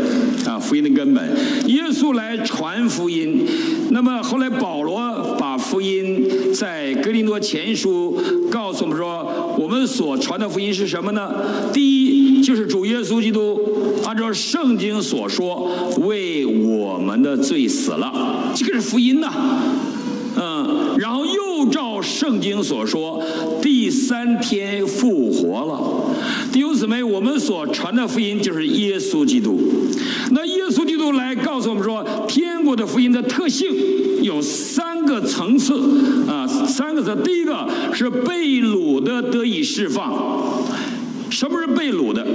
啊，福音的根本。耶稣来传福音，那么后来保罗把福音在格林多前书告诉我们说，我们所传的福音是什么呢？第一就是主耶稣基督按照圣经所说为我们的罪死了，这个是福音呐。嗯，然后又圣经所说，第三天复活了。弟兄姊妹，我们所传的福音就是耶稣基督。那耶稣基督来告诉我们说，天国的福音的特性有三个层次啊，三个字。第一个是被掳的得以释放。什么是被掳的？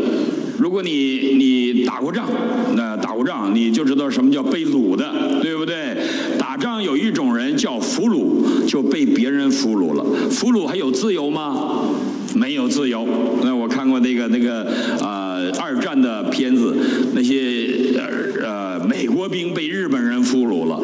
如果你你打过仗，那打过仗你就知道什么叫被掳的，对不对？打仗有一种人叫俘虏，就被别人俘虏了。俘虏还有自由吗？没有自由。那我看过那个那个呃二战的片子，那些呃美国兵被日本人俘虏了。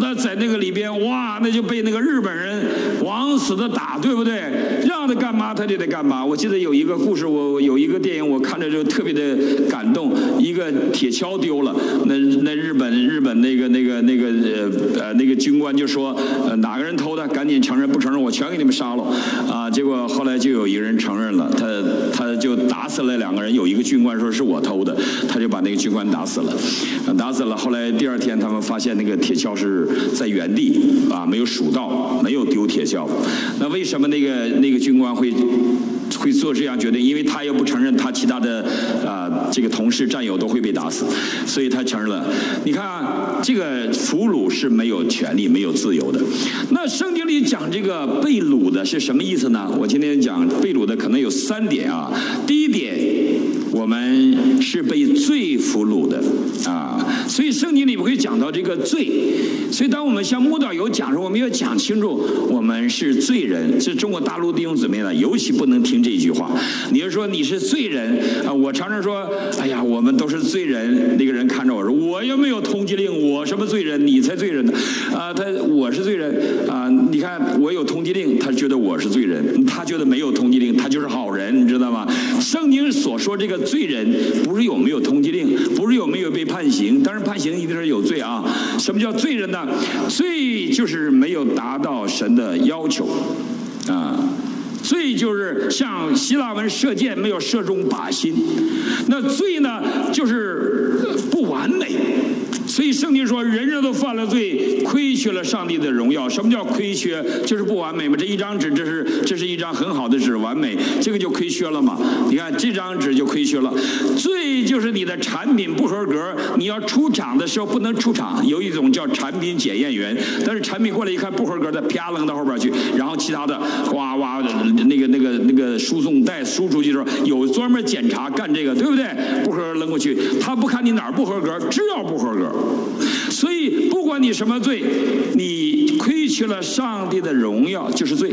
那在那个里边，哇，那就被那个日本人往死的打，对不对？让他干嘛他就得干嘛。我记得有一个故事，我有一个电影，我看着就特别的感动。一个铁锹丢了，那那日本日本那个那个那个呃呃那个军官就说，哪个人偷的？赶紧承认，不承认我全给你们杀了。啊，结果后来就有一个人承认了，他他就打死了两个人。有一个军官说是我偷的，他就把那个军官打死了，打死了。后来第二天他们发现那个铁锹是。在原地啊，没有数到，没有丢铁锹。那为什么那个那个军官会会做这样决定？因为他又不承认他其他的啊这个同事战友都会被打死，所以他承认了。你看啊这个俘虏是没有权利、没有自由的。那圣经里讲这个被掳的是什么意思呢？我今天讲被掳的可能有三点啊。第一点，我们是被罪俘虏的啊，所以圣经里面会讲到这个罪。所以，当我们向慕道友讲时，我们要讲清楚，我们是罪人。这中国大陆弟兄姊妹呢，尤其不能听这句话。你要说你是罪人啊？我常常说，哎呀，我们都是罪人。那个人看着我说，我又没有通缉令，我什么罪人？你才罪人呢！啊，他我是罪人啊！你看我有通缉令，他觉得我是罪人，他觉得没有通缉令，他就是好人，你知道吗？圣经所说这个罪人，不是有没有通缉令，不是有没有被判刑，当然判刑一定是有罪啊。什么叫罪人呢？罪就是没有达到神的要求，啊，罪就是像希腊文射箭没有射中靶心，那罪呢就是不完美。所以圣经说，人人都犯了罪，亏缺了上帝的荣耀。什么叫亏缺？就是不完美嘛。这一张纸，这是这是一张很好的纸，完美，这个就亏缺了嘛。你看这张纸就亏缺了。罪就是你的产品不合格，你要出厂的时候不能出厂。有一种叫产品检验员，但是产品过来一看不合格的，啪扔到后边去，然后其他的哇哇的那个那个那个输送带输出去的时候，有专门检查干这个，对不对？不合格扔过去，他不看你哪儿不合格，只要不合格。所以，不管你什么罪，你亏缺了上帝的荣耀就是罪。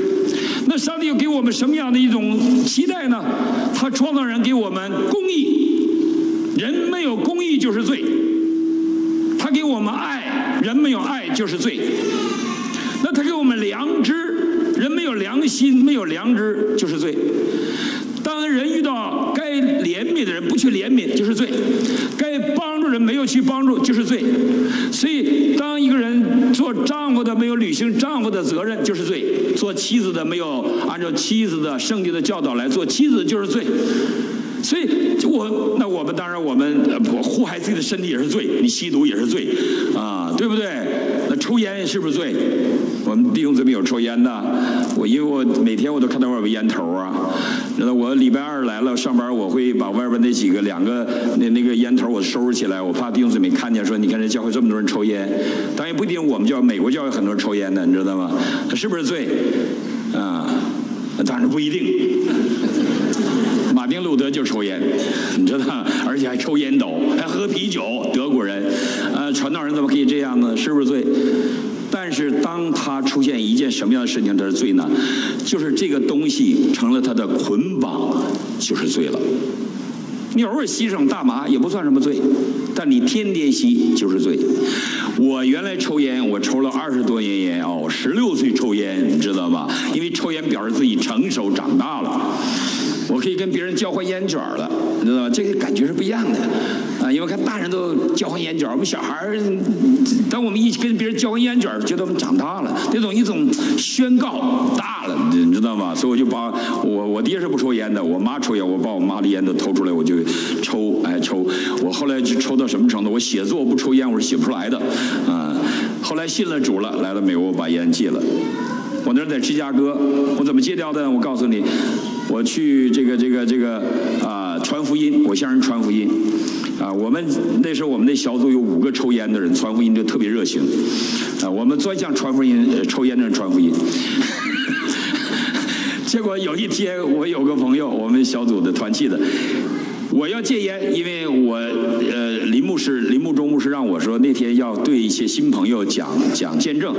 那上帝又给我们什么样的一种期待呢？他创造人给我们公义，人没有公义就是罪。他给我们爱，人没有爱就是罪。那他给我们良知，人没有良心，没有良知就是罪。当人遇到的人不去怜悯，就是罪；该帮助人没有去帮助，就是罪。所以，当一个人做丈夫的没有履行丈夫的责任，就是罪；做妻子的没有按照妻子的圣经的教导来做妻子，就是罪。所以，我那我们当然我们祸害自己的身体也是罪，你吸毒也是罪，啊，对不对？抽烟是不是罪？我们弟兄姊妹有抽烟的，我因为我每天我都看到外边烟头啊。那我礼拜二来了上班，我会把外边那几个两个那那个烟头我收拾起来，我怕弟兄姊妹看见说，你看这教会这么多人抽烟，当然不一定我们教美国教会很多人抽烟的，你知道吗？他是不是罪？啊，当然不一定。*laughs* 马丁路德就抽烟，你知道，而且还抽烟斗，还喝啤酒，德国人，传道人怎么可以这样呢？是不是罪？但是当他出现一件什么样的事情，他是罪呢？就是这个东西成了他的捆绑，就是罪了。你偶尔吸上大麻也不算什么罪，但你天天吸就是罪。我原来抽烟，我抽了二十多年烟哦，十六岁抽烟，你知道吧？因为抽烟表示自己成熟长大了。我可以跟别人交换烟卷了，你知道吗？这个感觉是不一样的啊！因为看大人都交换烟卷，我们小孩儿，当我们一起跟别人交换烟卷，觉得我们长大了，那种一种宣告大了，你知道吗？所以我就把我我爹是不抽烟的，我妈抽烟，我把我妈的烟都偷出来，我就抽，哎抽。我后来就抽到什么程度？我写作不抽烟，我是写不出来的啊！后来信了主了，来了美国，我把烟戒了。我那在芝加哥，我怎么戒掉的？我告诉你。我去这个这个这个啊传福音，我向人传福音，啊我们那时候我们那小组有五个抽烟的人，传福音就特别热情，啊我们专向传福音抽烟的人传福音。*laughs* 结果有一天，我有个朋友，我们小组的团契的。我要戒烟，因为我呃牧师林牧中牧师让我说那天要对一些新朋友讲讲见证，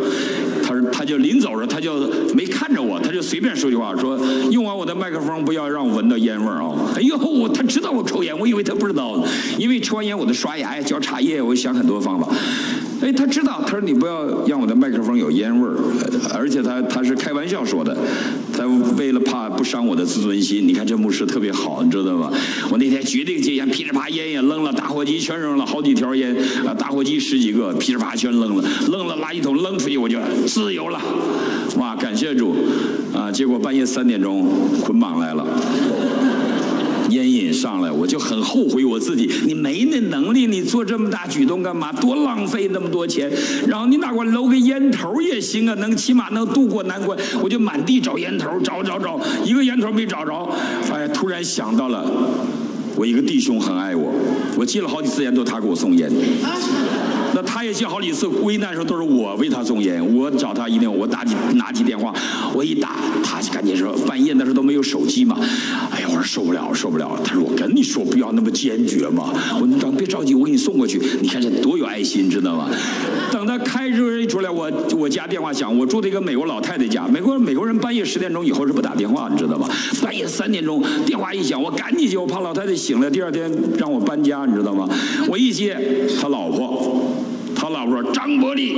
他说他就临走时他就没看着我，他就随便说句话说用完我的麦克风不要让我闻到烟味儿啊！哎呦，他知道我抽烟，我以为他不知道，因为抽完烟我得刷牙呀、嚼茶叶，我想很多方法。哎，他知道，他说你不要让我的麦克风有烟味儿，而且他他是开玩笑说的，他为了怕不伤我的自尊心，你看这牧师特别好，你知道吗？我那天决定戒烟，噼里啪烟也扔了，打火机全扔了，好几条烟啊，打火机十几个，噼里啪全扔了，扔了垃圾桶扔出去，我就自由了，哇，感谢主啊！结果半夜三点钟捆绑来了。烟瘾上来，我就很后悔我自己。你没那能力，你做这么大举动干嘛？多浪费那么多钱。然后你哪管搂个烟头也行啊，能起码能度过难关。我就满地找烟头，找找找，一个烟头没找着。哎，突然想到了，我一个弟兄很爱我，我戒了好几次烟都他给我送烟。那他也戒好几次，危难时候都是我为他送烟。我找他一定，我打起拿起电话，我一打，他就赶紧说，半夜那时候都没有手机嘛。哎呀，我说受不了，受不了。他说我跟你说不要那么坚决嘛。我说你等别着急，我给你送过去。你看这多有爱心，知道吗？等他开车一出来，我我家电话响，我住在一个美国老太太家。美国美国人半夜十点钟以后是不打电话，你知道吗？半夜三点钟电话一响，我赶紧接，我怕老太太醒了，第二天让我搬家，你知道吗？我一接，他老婆。他老婆说：“张伯利，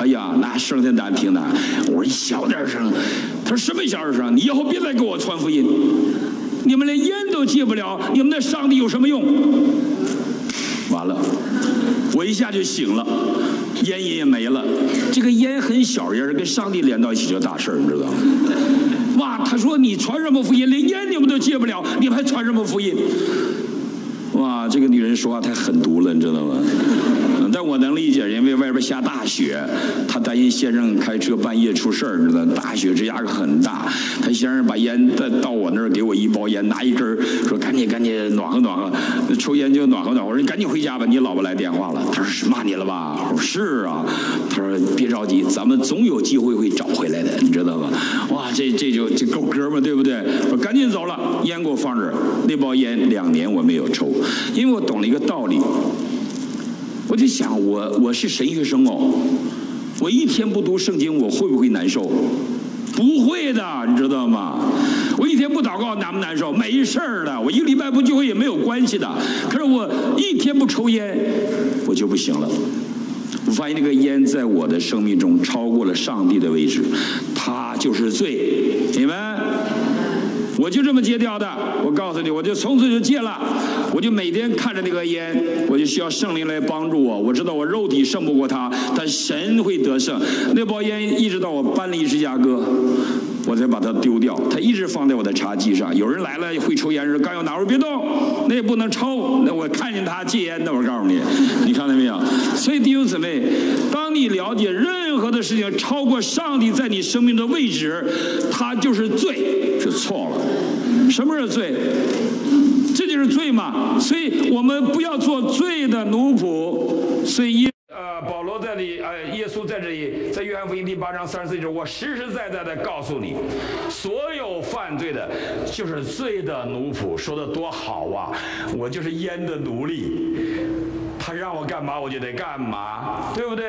哎呀，那声挺难听的。”我说：“你小点声。”他说：“什么小点声？你以后别再给我传福音。你们连烟都戒不了，你们的上帝有什么用？”完了，我一下就醒了，烟瘾也没了。这个烟很小烟，跟上帝连到一起就大事你知道吗？哇，他说：“你传什么福音？连烟你们都戒不了，你们还传什么福音？”哇，这个女人说话太狠毒了，你知道吗？但我能理解，因为外边下大雪，他担心先生开车半夜出事儿，似的大雪这压力很大。他先生把烟带到我那儿，给我一包烟，拿一根说赶紧赶紧暖和暖和，抽烟就暖和暖和。我说你赶紧回家吧，你老婆来电话了。他说是骂你了吧？我说是啊。他说别着急，咱们总有机会会找回来的，你知道吧？哇，这这就这够哥们对不对？我赶紧走了，烟给我放这儿。那包烟两年我没有抽，因为我懂了一个道理。我就想，我我是神学生哦，我一天不读圣经，我会不会难受？不会的，你知道吗？我一天不祷告，难不难受？没事儿的，我一个礼拜不聚会也没有关系的。可是我一天不抽烟，我就不行了。我发现那个烟在我的生命中超过了上帝的位置，它就是罪，你们。我就这么戒掉的，我告诉你，我就从此就戒了。我就每天看着那个烟，我就需要圣灵来帮助我。我知道我肉体胜不过他，但神会得胜。那包烟一直到我搬离芝加哥，我才把它丢掉。它一直放在我的茶几上。有人来了会抽烟时，刚要拿，我说别动，那也不能抽。那我看见他戒烟，那我告诉你，你看到没有？所以弟兄姊妹，当你了解任何的事情超过上帝在你生命的位置，它就是罪，就错了。什么是罪？这就是罪嘛！所以我们不要做罪的奴仆。所以耶呃，保罗在里呃，耶稣在这里，在约翰福音第八章三十四节，我实实在在的告诉你，所有犯罪的，就是罪的奴仆。说的多好啊！我就是烟的奴隶，他让我干嘛我就得干嘛，对不对？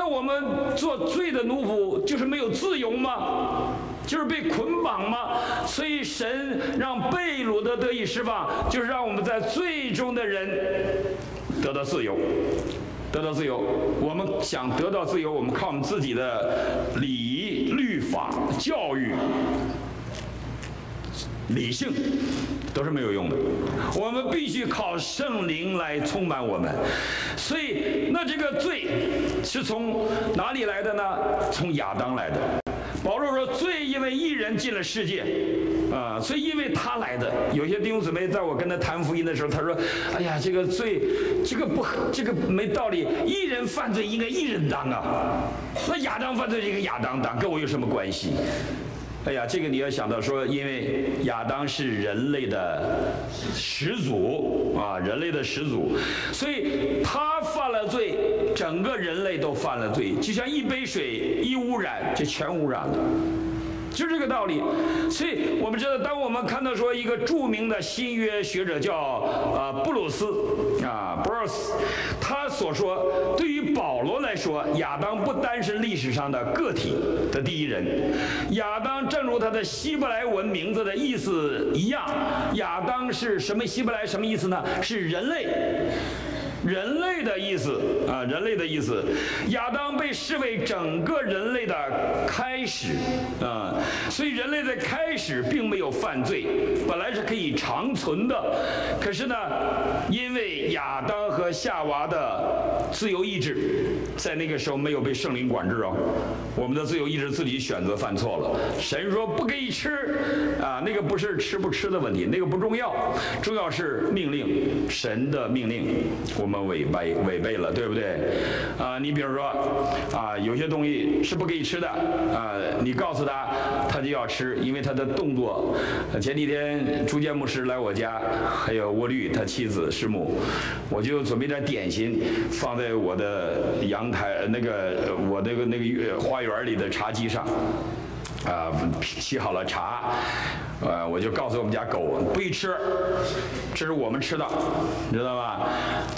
那我们做罪的奴仆，就是没有自由吗？就是被捆绑吗？所以神让被掳的得以释放，就是让我们在罪中的人得到自由，得到自由。我们想得到自由，我们靠我们自己的礼仪、律法、教育、理性都是没有用的。我们必须靠圣灵来充满我们。所以，那这个罪是从哪里来的呢？从亚当来的。保罗说：“罪因为一人进了世界，啊，所以因为他来的。有些弟兄姊妹在我跟他谈福音的时候，他说：‘哎呀，这个罪，这个不，这个没道理。一人犯罪应该一人当啊，那亚当犯罪这个亚当当，跟我有什么关系？’哎呀，这个你要想到说，因为亚当是人类的始祖啊，人类的始祖，所以他犯了罪，整个人类都犯了罪。就像一杯水一污染，就全污染了。就这个道理。所以我们知道，当我们看到说一个著名的新约学者叫呃布鲁斯啊布鲁斯，他所说，对于保罗来说，亚当不单是历史上的个体的第一人，亚当正如他的希伯来文名字的意思一样，亚当是什么希伯来什么意思呢？是人类。人类的意思啊，人类的意思，亚当被视为整个人类的开始啊，所以人类的开始并没有犯罪，本来是可以长存的，可是呢，因为亚当和夏娃的自由意志，在那个时候没有被圣灵管制啊，我们的自由意志自己选择犯错了，神说不可以吃啊，那个不是吃不吃的问题，那个不重要，重要是命令，神的命令，我。我们违背违背了，对不对？啊，你比如说，啊，有些东西是不可以吃的，啊，你告诉他，他就要吃，因为他的动作。前几天朱建牧师来我家，还有沃律他妻子师母，我就准备点点心放在我的阳台那个我那个那个花园里的茶几上。啊，沏好了茶，呃，我就告诉我们家狗不许吃，这是我们吃的，你知道吧？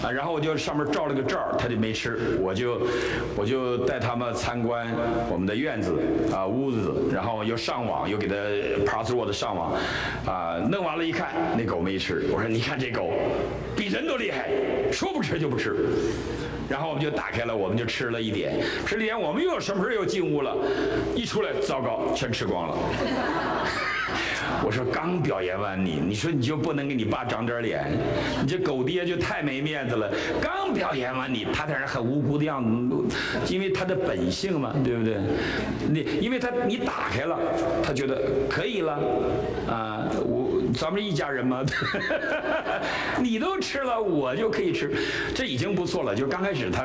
啊，然后我就上面照了个照，它就没吃，我就我就带他们参观我们的院子啊屋子，然后又上网又给它 password 上网，啊，弄完了一看那狗没吃，我说你看这狗比人都厉害，说不吃就不吃。然后我们就打开了，我们就吃了一点，吃了一点，我们又什么时候又进屋了？一出来，糟糕，全吃光了。*laughs* 我说刚表扬完你，你说你就不能给你爸长点脸？你这狗爹就太没面子了。刚表扬完你，他在那很无辜的样子，因为他的本性嘛，对不对？你因为他你打开了，他觉得可以了，啊，我。咱们一家人嘛，*laughs* 你都吃了，我就可以吃，这已经不错了。就刚开始他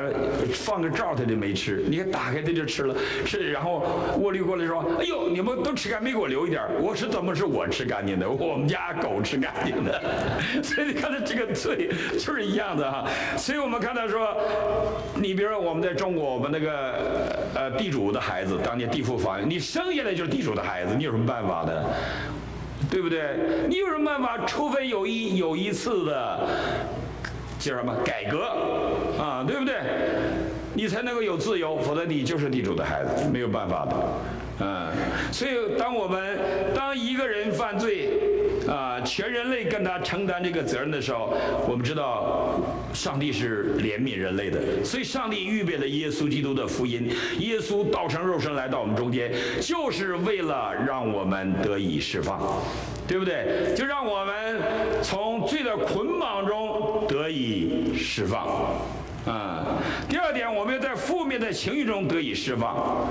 放个罩，他就没吃，你打开他就吃了，吃。然后沃利过来说：“哎呦，你们都吃干，没给我留一点。”我说：“怎么是我吃干净的？我们家狗吃干净的。*laughs* ”所以你看他，这个罪就是一样的哈。所以我们看到说，你比如说我们在中国，我们那个呃地主的孩子，当年地富房，你生下来就是地主的孩子，你有什么办法呢？对不对？你有什么办法？除非有一有一次的叫什么改革啊，对不对？你才能够有自由，否则你就是地主的孩子，没有办法的。嗯，所以当我们当一个人犯罪，啊，全人类跟他承担这个责任的时候，我们知道上帝是怜悯人类的，所以上帝预备了耶稣基督的福音，耶稣道成肉身来到我们中间，就是为了让我们得以释放，对不对？就让我们从罪的捆绑中得以释放。啊，第二点，我们要在负面的情绪中得以释放。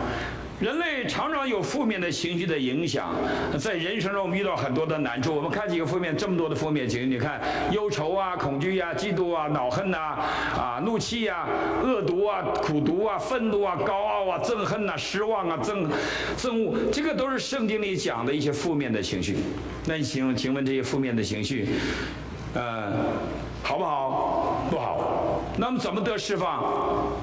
人类常常有负面的情绪的影响，在人生中我们遇到很多的难处。我们看几个负面，这么多的负面情绪，你看忧愁啊、恐惧啊、嫉妒啊、恼恨呐、啊怒气呀、恶毒啊、苦毒啊、愤怒啊、高傲啊、憎恨呐、失望啊、憎憎恶，这个都是圣经里讲的一些负面的情绪。那你请请问这些负面的情绪，呃，好不好？不好。那么怎么得释放？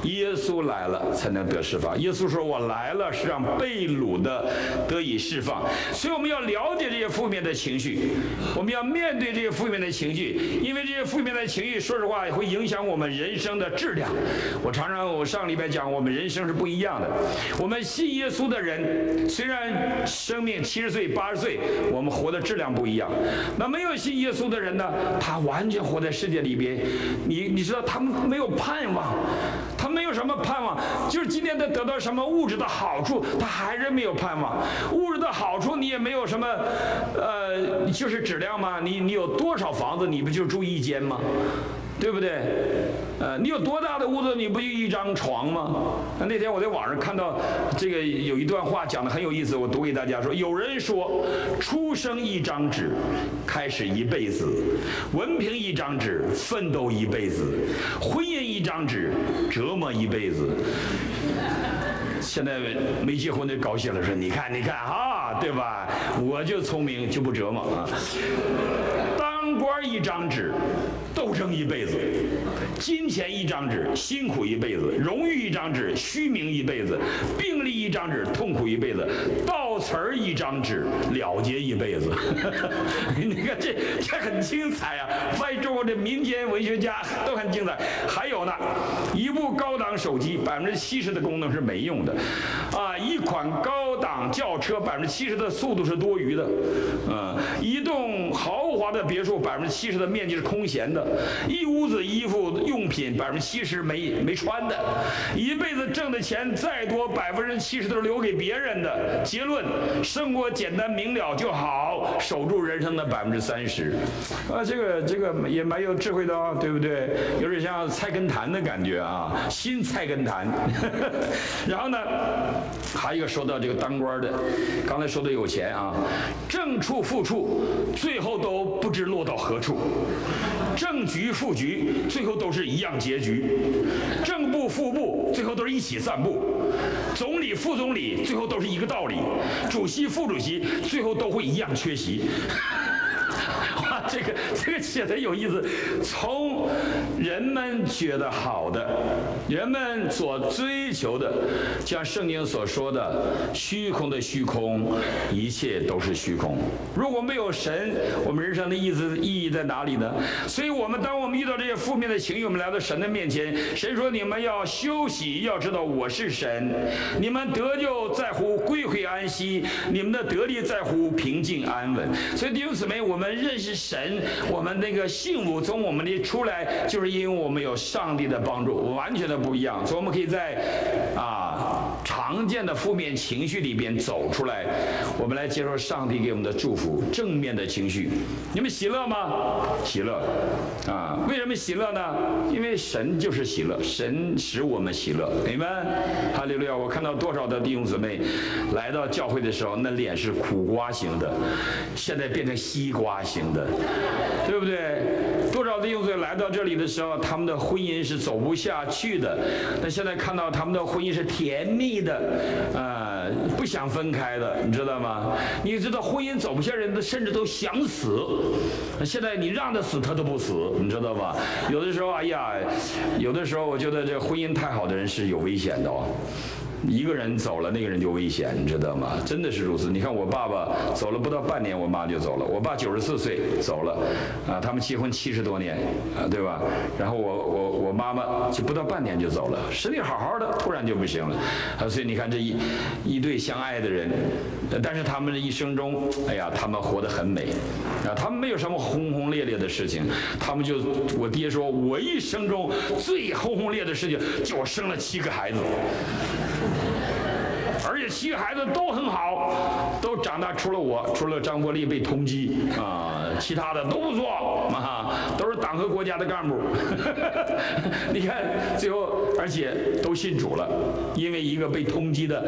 耶稣来了才能得释放。耶稣说：“我来了是让被掳的得以释放。”所以我们要了解这些负面的情绪，我们要面对这些负面的情绪，因为这些负面的情绪，说实话会影响我们人生的质量。我常常我上礼拜讲，我们人生是不一样的。我们信耶稣的人，虽然生命七十岁、八十岁，我们活的质量不一样。那没有信耶稣的人呢？他完全活在世界里边。你你知道他们。没有盼望，他没有什么盼望，就是今天他得到什么物质的好处，他还是没有盼望。物质的好处你也没有什么，呃，就是质量嘛？你你有多少房子，你不就住一间吗？对不对？呃，你有多大的屋子，你不就一张床吗？那天我在网上看到这个有一段话讲的很有意思，我读给大家说：有人说，出生一张纸，开始一辈子；文凭一张纸，奋斗一辈子；婚姻一张纸，折磨一辈子。现在没结婚的高兴了，说：你看，你看，哈，对吧？我就聪明，就不折磨啊。当官一张纸，斗争一辈子；金钱一张纸，辛苦一辈子；荣誉一张纸，虚名一辈子；病历一张纸，痛苦一辈子；悼词儿一张纸，了结一辈子。*laughs* 你看这这很精彩啊！发现中国的民间文学家都很精彩。还有呢，一部高档手机，百分之七十的功能是没用的；啊，一款高档轿车，百分之七十的速度是多余的；嗯，一栋豪华的别墅，百分之七十的面积是空闲的；一屋子衣服用品，百分之七十没没穿的；一辈子挣的钱再多，百分之七十都是留给别人的。结论：生活简单明了就好，守住人生的百分之三十。啊，这个这个也蛮有智慧的哦，对不对？有点像菜根谭的感觉啊，新菜根谭。*laughs* 然后呢，还有一个说到这个当官的，刚才说的有钱啊，正处副处，最后都不知落到何处；正局副局，最后都是一样结局；正部副部，最后都是一起散步；总理副总理，最后都是一个道理；主席副主席，最后都会一样缺席。*laughs* 这个这个写的有意思，从人们觉得好的，人们所追求的，像圣经所说的虚空的虚空，一切都是虚空。如果没有神，我们人生的意思意义在哪里呢？所以，我们当我们遇到这些负面的情绪，我们来到神的面前，神说：“你们要休息，要知道我是神。你们得救在乎归回安息，你们的得力在乎平静安稳。”所以弟兄姊妹，我们认识神，神我们那个幸福从我们的出来，就是因为我们有上帝的帮助，完全的不一样。所以我们可以在啊常见的负面情绪里边走出来，我们来接受上帝给我们的祝福，正面的情绪。你们喜乐吗？喜乐啊！为什么喜乐呢？因为神就是喜乐，神使我们喜乐。你们哈利路亚！我看到多少的弟兄姊妹来到教会的时候，那脸是苦瓜型的，现在变成西瓜型的，*laughs* 对不对？多少弟兄姊妹来到这里的时候，他们的婚姻是走不下去的，那现在看到他们的婚姻是甜蜜的，啊，不想分开的，你知道吗？你知道婚姻走不下人的，甚至都想死。现在你让他死，他都不死，你知道吧？有的时候，哎呀，有的时候我觉得这婚姻太好的人是有危险的哦。一个人走了，那个人就危险，你知道吗？真的是如此。你看我爸爸走了不到半年，我妈就走了。我爸九十四岁走了，啊，他们结婚七十多年，啊，对吧？然后我我我妈妈就不到半年就走了，身体好好的，突然就不行了。啊，所以你看这一一对相爱的人，但是他们的一生中，哎呀，他们活得很美，啊，他们没有什么轰轰烈烈的事情，他们就我爹说，我一生中最轰轰烈烈的事情，就生了七个孩子。*laughs* 而且七个孩子都很好，都长大，除了我，除了张国立被通缉啊，其他的都不错啊，都是党和国家的干部。*laughs* 你看最后，而且都信主了，因为一个被通缉的，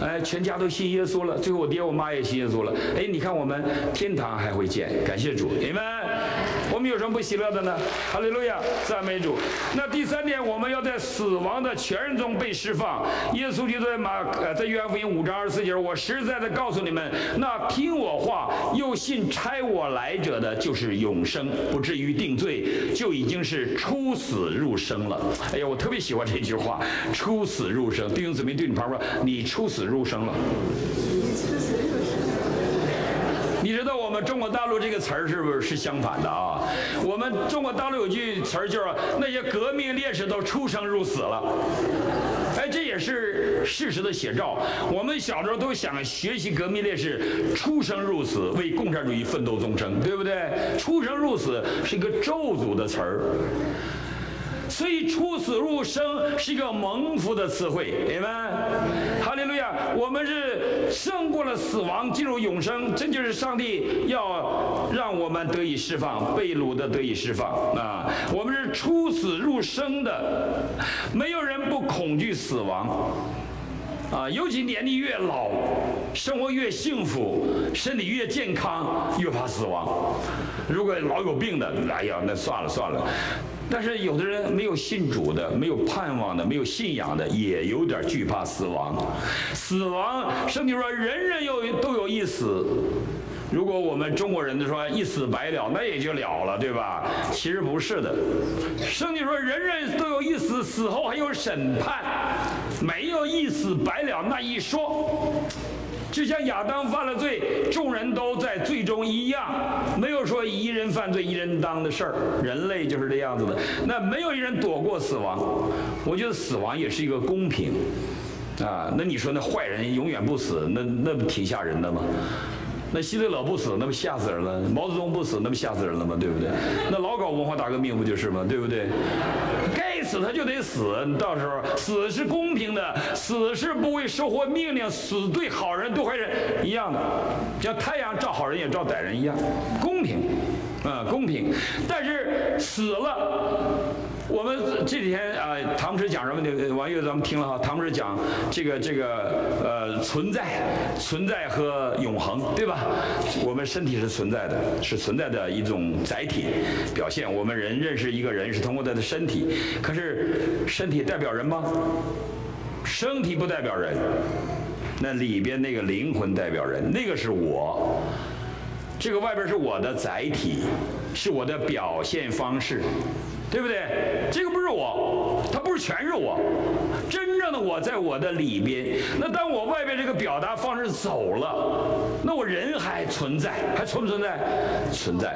哎，全家都信耶稣了。最后我爹我妈也信耶稣了。哎，你看我们天堂还会见，感谢主，你们，有什么不喜乐的呢？哈利路亚，赞美主。那第三点，我们要在死亡的全人中被释放。耶稣就在马呃在约翰福音五章二十四节，我实在的告诉你们，那听我话又信差我来者的，就是永生，不至于定罪，就已经是出死入生了。哎呀，我特别喜欢这句话，出死入生。弟兄姊妹，对你旁边说，你出死入生了。知道我们中国大陆这个词儿是不是是相反的啊？我们中国大陆有句词儿叫“那些革命烈士都出生入死了”，哎，这也是事实的写照。我们小时候都想学习革命烈士出生入死，为共产主义奋斗终生，对不对？出生入死是一个咒诅的词儿。所以出死入生是一个蒙福的词汇，明白？哈利路！我们是胜过了死亡，进入永生，这就是上帝要让我们得以释放，被掳的得以释放啊！我们是出死入生的，没有人不恐惧死亡啊！尤其年纪越老，生活越幸福，身体越健康，越怕死亡。如果老有病的，哎呀，那算了算了。但是有的人没有信主的，没有盼望的，没有信仰的，也有点惧怕死亡。死亡，圣经说人人有都有一死，如果我们中国人说一死百了，那也就了了，对吧？其实不是的。圣经说人人都有一死，死后还有审判，没有一死百了那一说。就像亚当犯了罪，众人都在罪中一样，没有说一人犯罪一人当的事儿。人类就是这样子的，那没有一人躲过死亡。我觉得死亡也是一个公平啊。那你说那坏人永远不死，那那不挺吓人的吗？那希特勒不死，那不吓死人了；毛泽东不死，那不吓死人了吗？对不对？那老搞文化大革命不就是吗？对不对？该死他就得死，到时候死是公平的，死是不会收获命令，死对好人对坏人一样的，像太阳照好人也照歹人一样，公平，啊，公平。但是死了。我们这几天啊，唐牧师讲什么的？王月咱们听了哈。唐牧师讲这个这个呃存在、存在和永恒，对吧？我们身体是存在的，是存在的一种载体表现。我们人认识一个人是通过他的身体，可是身体代表人吗？身体不代表人，那里边那个灵魂代表人，那个是我。这个外边是我的载体，是我的表现方式。对不对？这个不是我，它不是全是我，真正的我在我的里边。那当我外边这个表达方式走了，那我人还存在，还存不存在？存在。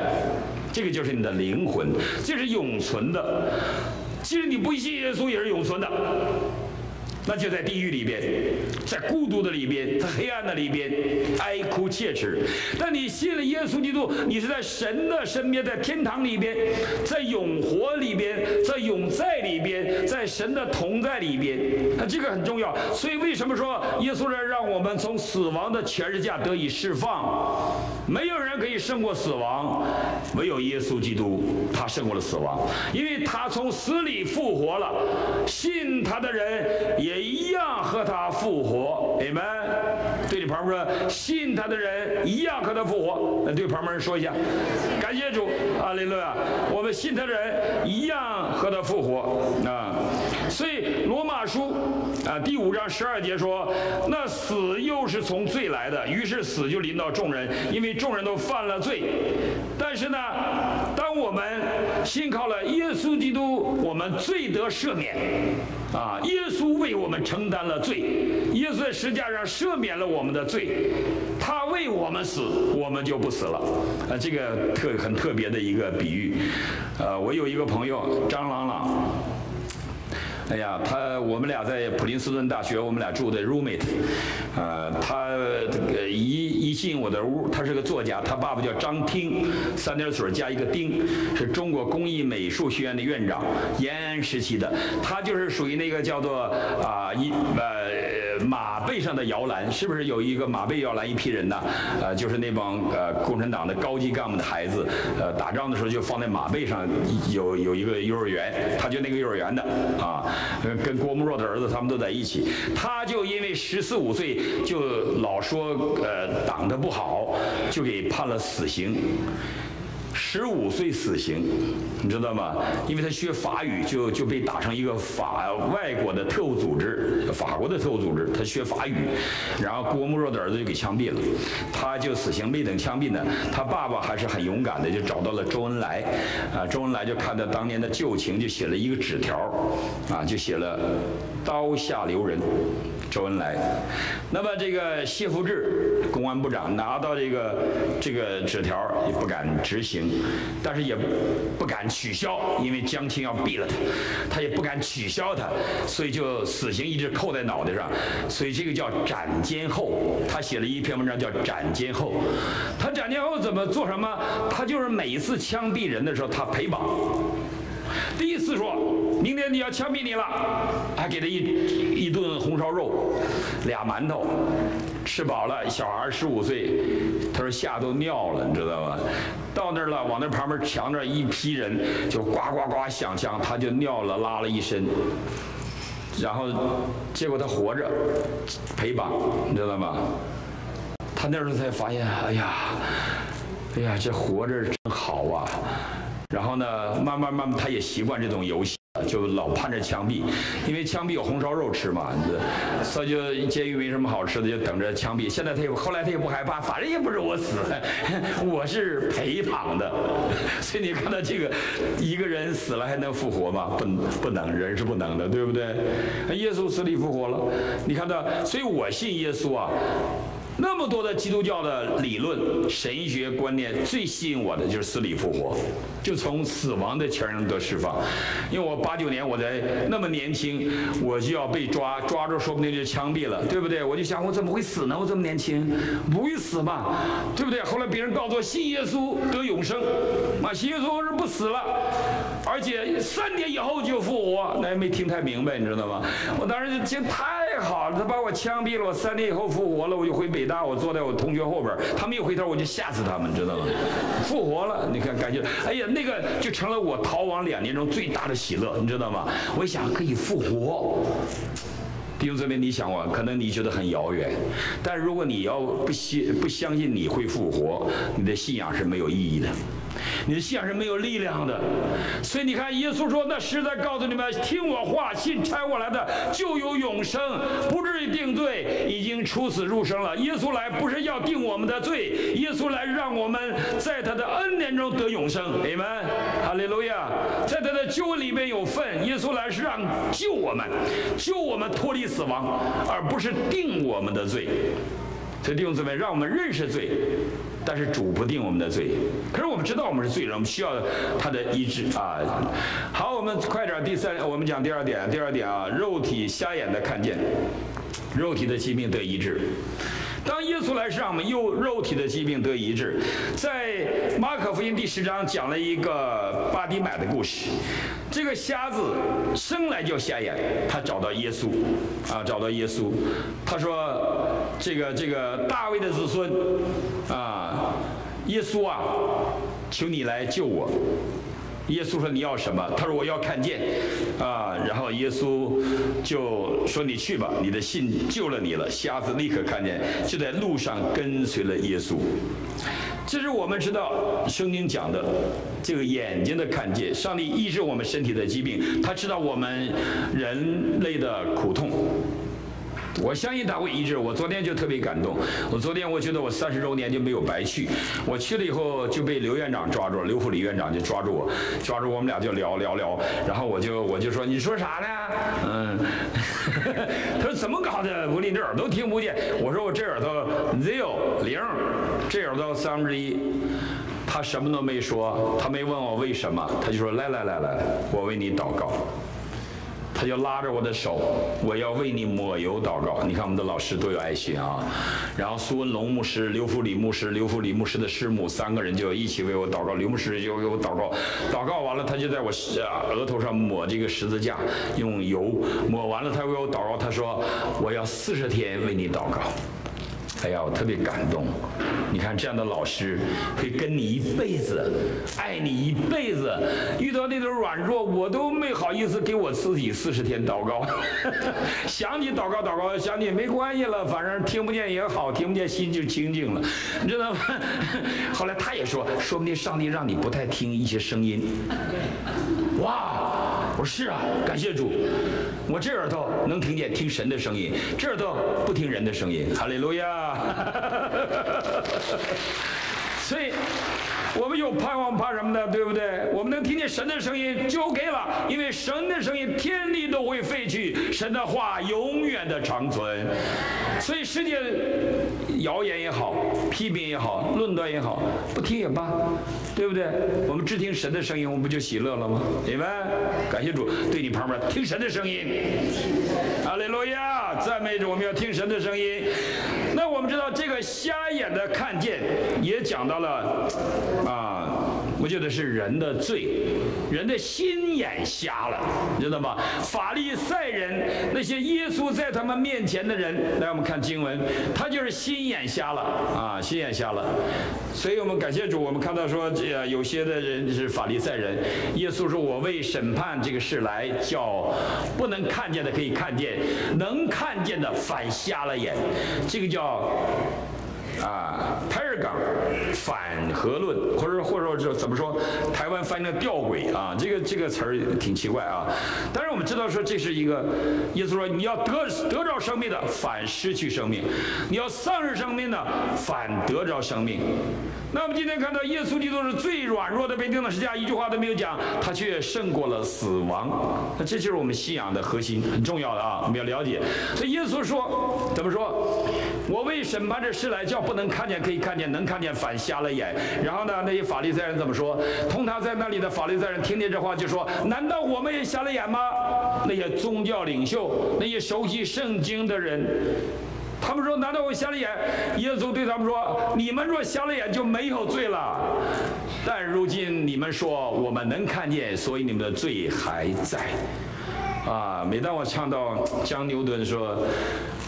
这个就是你的灵魂，这是永存的。即使你不信耶稣也是永存的。那就在地狱里边，在孤独的里边，在黑暗的里边，哀哭切齿。但你信了耶稣基督，你是在神的身边，在天堂里边，在永活里边，在永在里边，在神的同在里边。那这个很重要。所以为什么说耶稣来让我们从死亡的权势下得以释放？没有人可以胜过死亡，唯有耶稣基督，他胜过了死亡，因为他从死里复活了。信他的人也。也一样和他复活，你们对你旁边说，信他的人一样和他复活。对旁边人说一下，感谢主，阿利路亚。我们信他的人一样和他复活啊。所以罗马书啊第五章十二节说，那死又是从罪来的，于是死就临到众人，因为众人都犯了罪。但是呢，当我们信靠了耶稣基督，我们罪得赦免啊，耶稣为。我们承担了罪，耶稣在十字架上赦免了我们的罪，他为我们死，我们就不死了。啊，这个特很特别的一个比喻。呃，我有一个朋友张朗朗。哎呀，他我们俩在普林斯顿大学，我们俩住的 roommate，呃，他这个一一进我的屋，他是个作家，他爸爸叫张汀，三点水加一个丁，是中国工艺美术学院的院长，延安时期的，他就是属于那个叫做啊一呃马背上的摇篮，是不是有一个马背摇篮一批人呢？呃，就是那帮呃共产党的高级干部的孩子，呃，打仗的时候就放在马背上，有有一个幼儿园，他就那个幼儿园的啊。跟郭沫若的儿子他们都在一起，他就因为十四五岁就老说呃党的不好，就给判了死刑。十五岁死刑，你知道吗？因为他学法语，就就被打成一个法外国的特务组织，法国的特务组织。他学法语，然后郭沫若的儿子就给枪毙了，他就死刑没等枪毙呢。他爸爸还是很勇敢的，就找到了周恩来，啊，周恩来就看到当年的旧情，就写了一个纸条，啊，就写了刀下留人。周恩来，那么这个谢富治公安部长拿到这个这个纸条也不敢执行，但是也不敢取消，因为江青要毙了他，他也不敢取消他，所以就死刑一直扣在脑袋上，所以这个叫斩监候。他写了一篇文章叫斩监候，他斩监候怎么做什么？他就是每一次枪毙人的时候，他陪绑。第一次说，明天你要枪毙你了，还给他一一顿红烧肉，俩馒头，吃饱了，小孩十五岁，他说吓都尿了，你知道吗？到那儿了，往那旁边墙那一批人就呱呱呱响枪，他就尿了拉了一身，然后结果他活着陪绑，你知道吗？他那时候才发现，哎呀，哎呀，这活着真好啊。然后呢，慢慢慢慢，他也习惯这种游戏。就老盼着枪毙，因为枪毙有红烧肉吃嘛，所以就监狱没什么好吃的，就等着枪毙。现在他也后来他也不害怕，反正也不是我死，我是陪躺的。*laughs* 所以你看到这个，一个人死了还能复活吗？不不能，人是不能的，对不对？耶稣死里复活了，你看到，所以我信耶稣啊。那么多的基督教的理论、神学观念，最吸引我的就是死里复活，就从死亡的全能得释放。因为我八九年我在那么年轻，我就要被抓，抓住说不定就枪毙了，对不对？我就想我怎么会死呢？我这么年轻，不会死嘛，对不对？后来别人告诉我信耶稣得永生，啊，信耶稣是不死了，而且三年以后就复活，那也没听太明白，你知道吗？我当时就听太好了，他把我枪毙了，我三年以后复活了，我就回北。大我坐在我同学后边，他们一回头我就吓死他们，你知道吗？复活了，你看感觉，哎呀，那个就成了我逃亡两年中最大的喜乐，你知道吗？我一想可以复活，弟兄姊妹，你想我，可能你觉得很遥远，但如果你要不信不相信你会复活，你的信仰是没有意义的。你的信仰是没有力量的，所以你看，耶稣说：“那实在告诉你们，听我话，信差我来的，就有永生，不至于定罪，已经出死入生了。”耶稣来不是要定我们的罪，耶稣来让我们在他的恩典中得永生。你们，哈利路亚，在他的救恩里面有份。耶稣来是让救我们，救我们脱离死亡，而不是定我们的罪。所以弟兄姊妹，让我们认识罪。但是主不定我们的罪，可是我们知道我们是罪人，我们需要他的医治啊。好，我们快点，第三，我们讲第二点，第二点啊，肉体瞎眼的看见，肉体的疾病得医治。当耶稣来世上，我们又肉体的疾病得医治。在马可福音第十章讲了一个巴迪买的故事。这个瞎子生来就瞎眼，他找到耶稣，啊，找到耶稣，他说：“这个这个大卫的子孙，啊，耶稣啊，求你来救我。”耶稣说：“你要什么？”他说：“我要看见。”啊，然后耶稣就说：“你去吧，你的信救了你了。”瞎子立刻看见，就在路上跟随了耶稣。这是我们知道圣经讲的这个眼睛的看见，上帝医治我们身体的疾病，他知道我们人类的苦痛。我相信他会医治。我昨天就特别感动。我昨天我觉得我三十周年就没有白去。我去了以后就被刘院长抓住，刘副理院长就抓住我，抓住我们俩就聊聊聊。然后我就我就说你说啥呢？嗯，他说怎么搞的？我你这耳朵听不见。我说我这耳朵 zero 零，这耳朵三分之一。他什么都没说，他没问我为什么，他就说来来来来，我为你祷告。他就拉着我的手，我要为你抹油祷告。你看我们的老师多有爱心啊！然后苏文龙牧师、刘福礼牧师、刘福礼牧师的师母三个人就一起为我祷告。刘牧师就给我祷告，祷告完了，他就在我额头上抹这个十字架，用油抹完了，他为我祷告。他说：“我要四十天为你祷告。”哎呀，我特别感动。你看这样的老师，会跟你一辈子，爱你一辈子。遇到那种软弱，我都没好意思给我自己四十天祷告。*laughs* 想你祷告祷告，想你没关系了，反正听不见也好，听不见心就清净了，你知道吗？*laughs* 后来他也说，说不定上帝让你不太听一些声音。哇！我说是啊，感谢主，我这耳朵能听见听神的声音，这耳朵不听人的声音。哈利路亚！*laughs* 所以，我们有盼望，怕什么呢？对不对？我们能听见神的声音就 OK 了，因为神的声音，天地都会废去，神的话永远的长存。所以世界谣言也好，批评也好，论断也好，不听也罢，对不对？我们只听神的声音，我们不就喜乐了吗？你们感谢主，对你旁边听神的声音。阿利路亚，赞美主，我们要听神的声音。那我们知道这个瞎眼的看见，也讲到了啊。我觉得是人的罪，人的心眼瞎了，你知道吗？法利赛人那些耶稣在他们面前的人，来我们看经文，他就是心眼瞎了啊，心眼瞎了。所以我们感谢主，我们看到说，这有些的人是法利赛人，耶稣说：“我为审判这个事来，叫不能看见的可以看见，能看见的反瞎了眼。”这个叫。啊，台儿港反核论，或者或者说怎么说？台湾翻译的吊诡啊，这个这个词儿挺奇怪啊。但是我们知道说这是一个意思说你要得得着生命的，反失去生命；你要丧失生命的，反得着生命。那我们今天看到耶稣基督是最软弱的被钉的十字架，一句话都没有讲，他却胜过了死亡。那这就是我们信仰的核心，很重要的啊，我们要了解。所以耶稣说，怎么说？我为审判这事来，叫不能看见可以看见，能看见反瞎了眼。然后呢，那些法利赛人怎么说？同他在那里的法利赛人听见这话就说：难道我们也瞎了眼吗？那些宗教领袖，那些熟悉圣经的人。他们说：“难道我瞎了眼？”耶稣对他们说：“你们若瞎了眼，就没有罪了。但如今你们说我们能看见，所以你们的罪还在。”啊！每当我唱到江牛顿说：“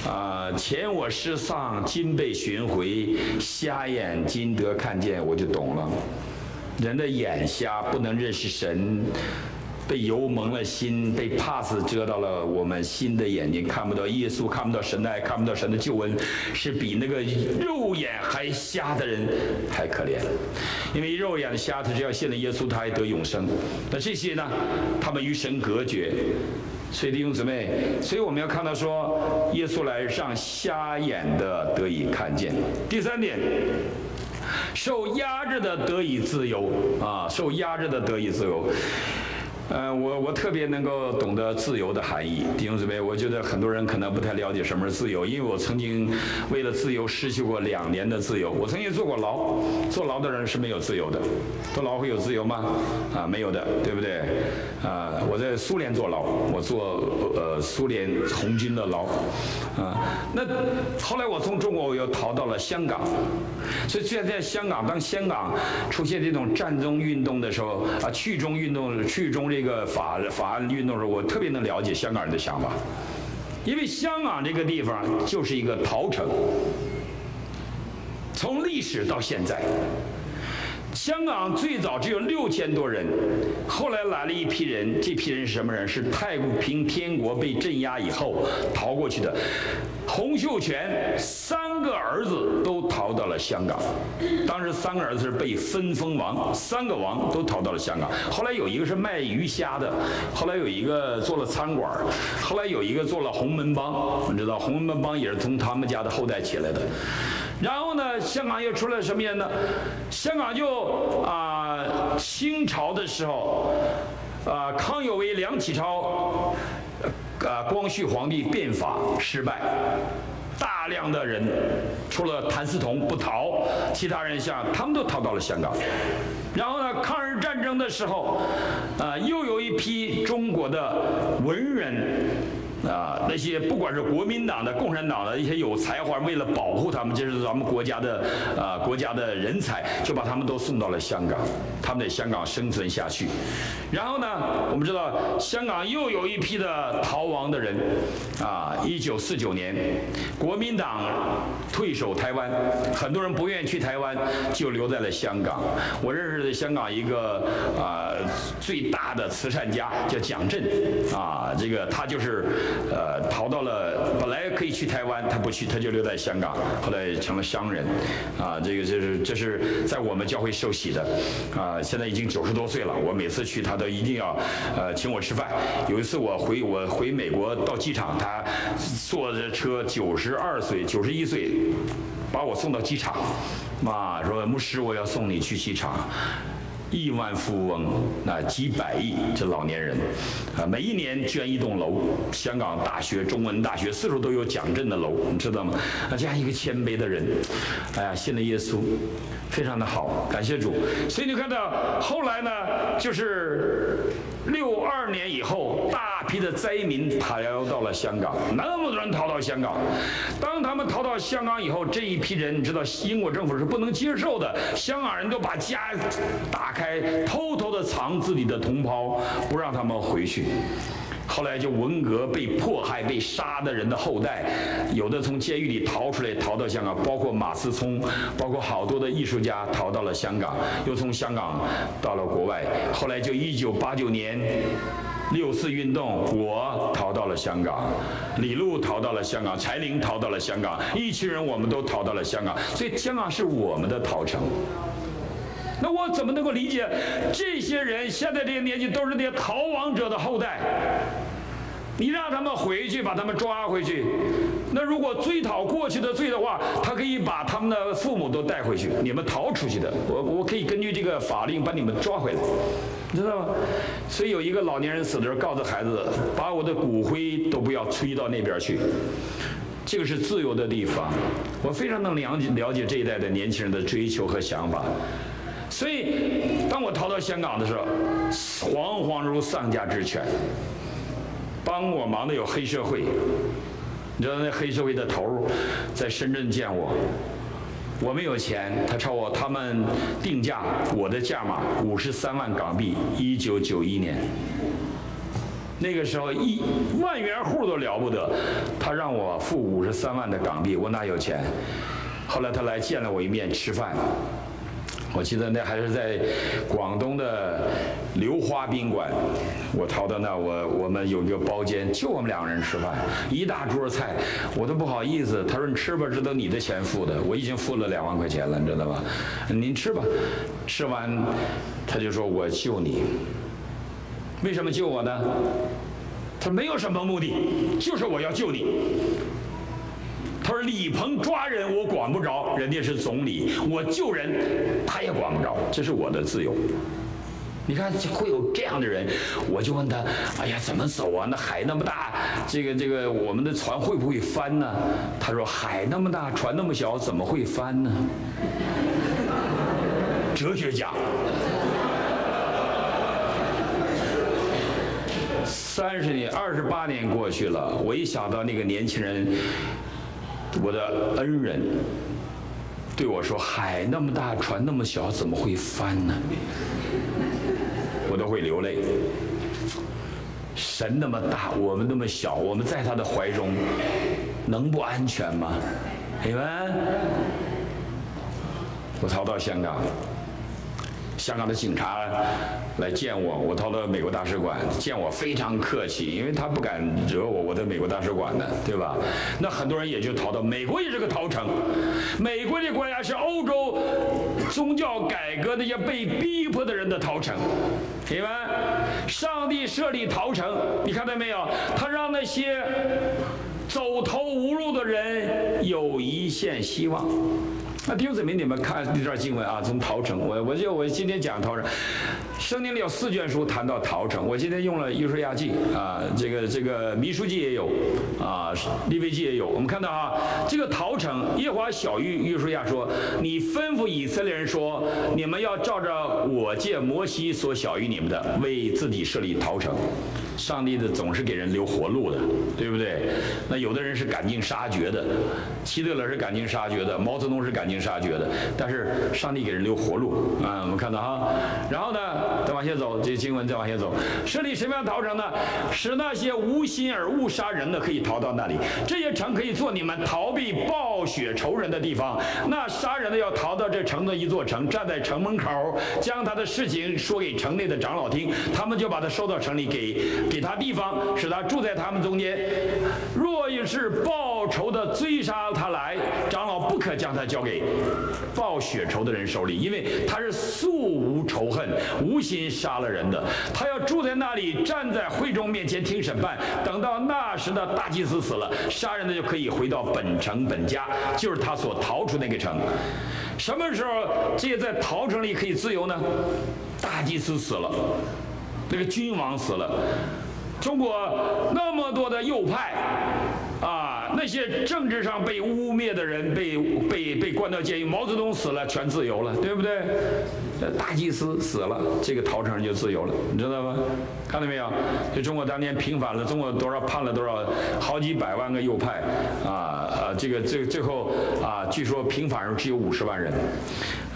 啊，前我失丧，今被寻回，瞎眼今得看见”，我就懂了。人的眼瞎，不能认识神。被油蒙了心，被 pass 遮到了我们心的眼睛，看不到耶稣，看不到神的爱，看不到神的救恩，是比那个肉眼还瞎的人还可怜。因为肉眼的瞎，他只要信了耶稣，他还得永生。那这些呢，他们与神隔绝。所以弟兄姊妹，所以我们要看到说，耶稣来让瞎眼的得以看见。第三点，受压制的得以自由啊，受压制的得以自由。嗯，我我特别能够懂得自由的含义，弟兄姊妹，我觉得很多人可能不太了解什么是自由，因为我曾经为了自由失去过两年的自由。我曾经坐过牢，坐牢的人是没有自由的，坐牢会有自由吗？啊，没有的，对不对？啊，我在苏联坐牢，我坐呃苏联红军的牢，啊，那后来我从中国我又逃到了香港，所以现在在香港，当香港出现这种战争运动的时候，啊，去中运动，去中这。这个法法案运动的时候，我特别能了解香港人的想法，因为香港这个地方就是一个逃城，从历史到现在。香港最早只有六千多人，后来来了一批人，这批人是什么人？是太平天国被镇压以后逃过去的。洪秀全三个儿子都逃到了香港，当时三个儿子是被分封王，三个王都逃到了香港。后来有一个是卖鱼虾的，后来有一个做了餐馆，后来有一个做了洪门帮，你知道洪门帮也是从他们家的后代起来的。然后呢，香港又出了什么人呢？香港就啊，清朝的时候，啊，康有为、梁启超，啊，光绪皇帝变法失败，大量的人，除了谭嗣同不逃，其他人像他们都逃到了香港。然后呢，抗日战争的时候，啊，又有一批中国的文人。啊，那些不管是国民党的、共产党的一些有才华，为了保护他们，这是咱们国家的啊国家的人才，就把他们都送到了香港，他们在香港生存下去。然后呢，我们知道香港又有一批的逃亡的人，啊，一九四九年，国民党退守台湾，很多人不愿意去台湾，就留在了香港。我认识的香港一个啊最大的慈善家叫蒋震，啊，这个他就是。呃，逃到了本来可以去台湾，他不去，他就留在香港，后来成了商人，啊，这个就是这是在我们教会受洗的，啊，现在已经九十多岁了，我每次去他都一定要呃请我吃饭。有一次我回我回美国到机场，他坐着车九十二岁九十一岁，把我送到机场，妈说牧师我要送你去机场。亿万富翁，那几百亿，这老年人，啊，每一年捐一栋楼。香港大学、中文大学四处都有讲证的楼，你知道吗？啊，这样一个谦卑的人，哎呀，信了耶稣，非常的好，感谢主。所以你看到后来呢，就是六二年以后，大批的灾民逃到了香港，那么多人逃到香港。当他们逃到香港以后，这一批人，你知道，英国政府是不能接受的，香港人都把家打开。偷偷的藏自己的同胞，不让他们回去。后来就文革被迫害、被杀的人的后代，有的从监狱里逃出来，逃到香港，包括马思聪，包括好多的艺术家逃到了香港，又从香港到了国外。后来就一九八九年。六四运动，我逃到了香港，李璐逃到了香港，柴玲逃到了香港，一群人我们都逃到了香港，所以香港是我们的逃城。那我怎么能够理解这些人现在这些年纪都是那些逃亡者的后代？你让他们回去，把他们抓回去。那如果追讨过去的罪的话，他可以把他们的父母都带回去。你们逃出去的，我我可以根据这个法令把你们抓回来，你知道吗？所以有一个老年人死的时候，告诉孩子，把我的骨灰都不要吹到那边去。这个是自由的地方，我非常能了解了解这一代的年轻人的追求和想法。所以，当我逃到香港的时候，惶惶如丧家之犬。帮我忙的有黑社会，你知道那黑社会的头在深圳见我，我没有钱，他朝我他们定价，我的价码五十三万港币，一九九一年，那个时候一万元户都了不得，他让我付五十三万的港币，我哪有钱？后来他来见了我一面吃饭。我记得那还是在广东的流花宾馆，我逃到那，我我们有一个包间，就我们两个人吃饭，一大桌菜，我都不好意思。他说你吃吧，这都你的钱付的，我已经付了两万块钱了，你知道吧？您吃吧。吃完，他就说我救你。为什么救我呢？他没有什么目的，就是我要救你。他说：“李鹏抓人，我管不着，人家是总理；我救人，他也管不着，这是我的自由。你看会有这样的人，我就问他：哎呀，怎么走啊？那海那么大，这个这个，我们的船会不会翻呢？他说：海那么大，船那么小，怎么会翻呢？哲学家。三十年、二十八年过去了，我一想到那个年轻人。”我的恩人对我说：“海那么大，船那么小，怎么会翻呢？”我都会流泪。神那么大，我们那么小，我们在他的怀中，能不安全吗？你们，我逃到香港。香港的警察来见我，我逃到美国大使馆见我非常客气，因为他不敢惹我，我在美国大使馆呢，对吧？那很多人也就逃到美国，也是个逃城。美国这国家是欧洲宗教改革那些被逼迫的人的逃城，明白？上帝设立逃城，你看到没有？他让那些走投无路的人有一线希望。那弟兄姊妹，你们看这段经文啊，从陶城，我我就我今天讲陶城，圣经里有四卷书谈到陶城，我今天用了约书亚记啊，这个这个弥书记也有啊，利未记也有。我们看到啊，这个陶城，耶和华小谕约书亚说：“你吩咐以色列人说，你们要照着我借摩西所小谕你们的，为自己设立陶城。”上帝的总是给人留活路的，对不对？那有的人是赶尽杀绝的，希特勒是赶尽杀绝的，毛泽东是赶尽杀绝的。但是上帝给人留活路啊！我们看到哈，然后呢，再往下走，这经文再往下走，设立什么样逃城呢？使那些无心而误杀人的可以逃到那里，这些城可以做你们逃避暴雪仇人的地方。那杀人的要逃到这城的一座城，站在城门口，将他的事情说给城内的长老听，他们就把他收到城里给。给他地方，使他住在他们中间。若一是报仇的追杀他来，长老不可将他交给报血仇的人手里，因为他是素无仇恨、无心杀了人的。他要住在那里，站在会众面前听审判。等到那时的大祭司死了，杀人的就可以回到本城本家，就是他所逃出那个城。什么时候这些在逃城里可以自由呢？大祭司死了。那个君王死了，中国那么多的右派，啊，那些政治上被污蔑的人被被被关到监狱，毛泽东死了，全自由了，对不对？大祭司死了，这个陶城就自由了，你知道吗？看到没有？就中国当年平反了，中国多少判了多少，好几百万个右派，啊啊，这个这最后啊，据说平反时只有五十万人，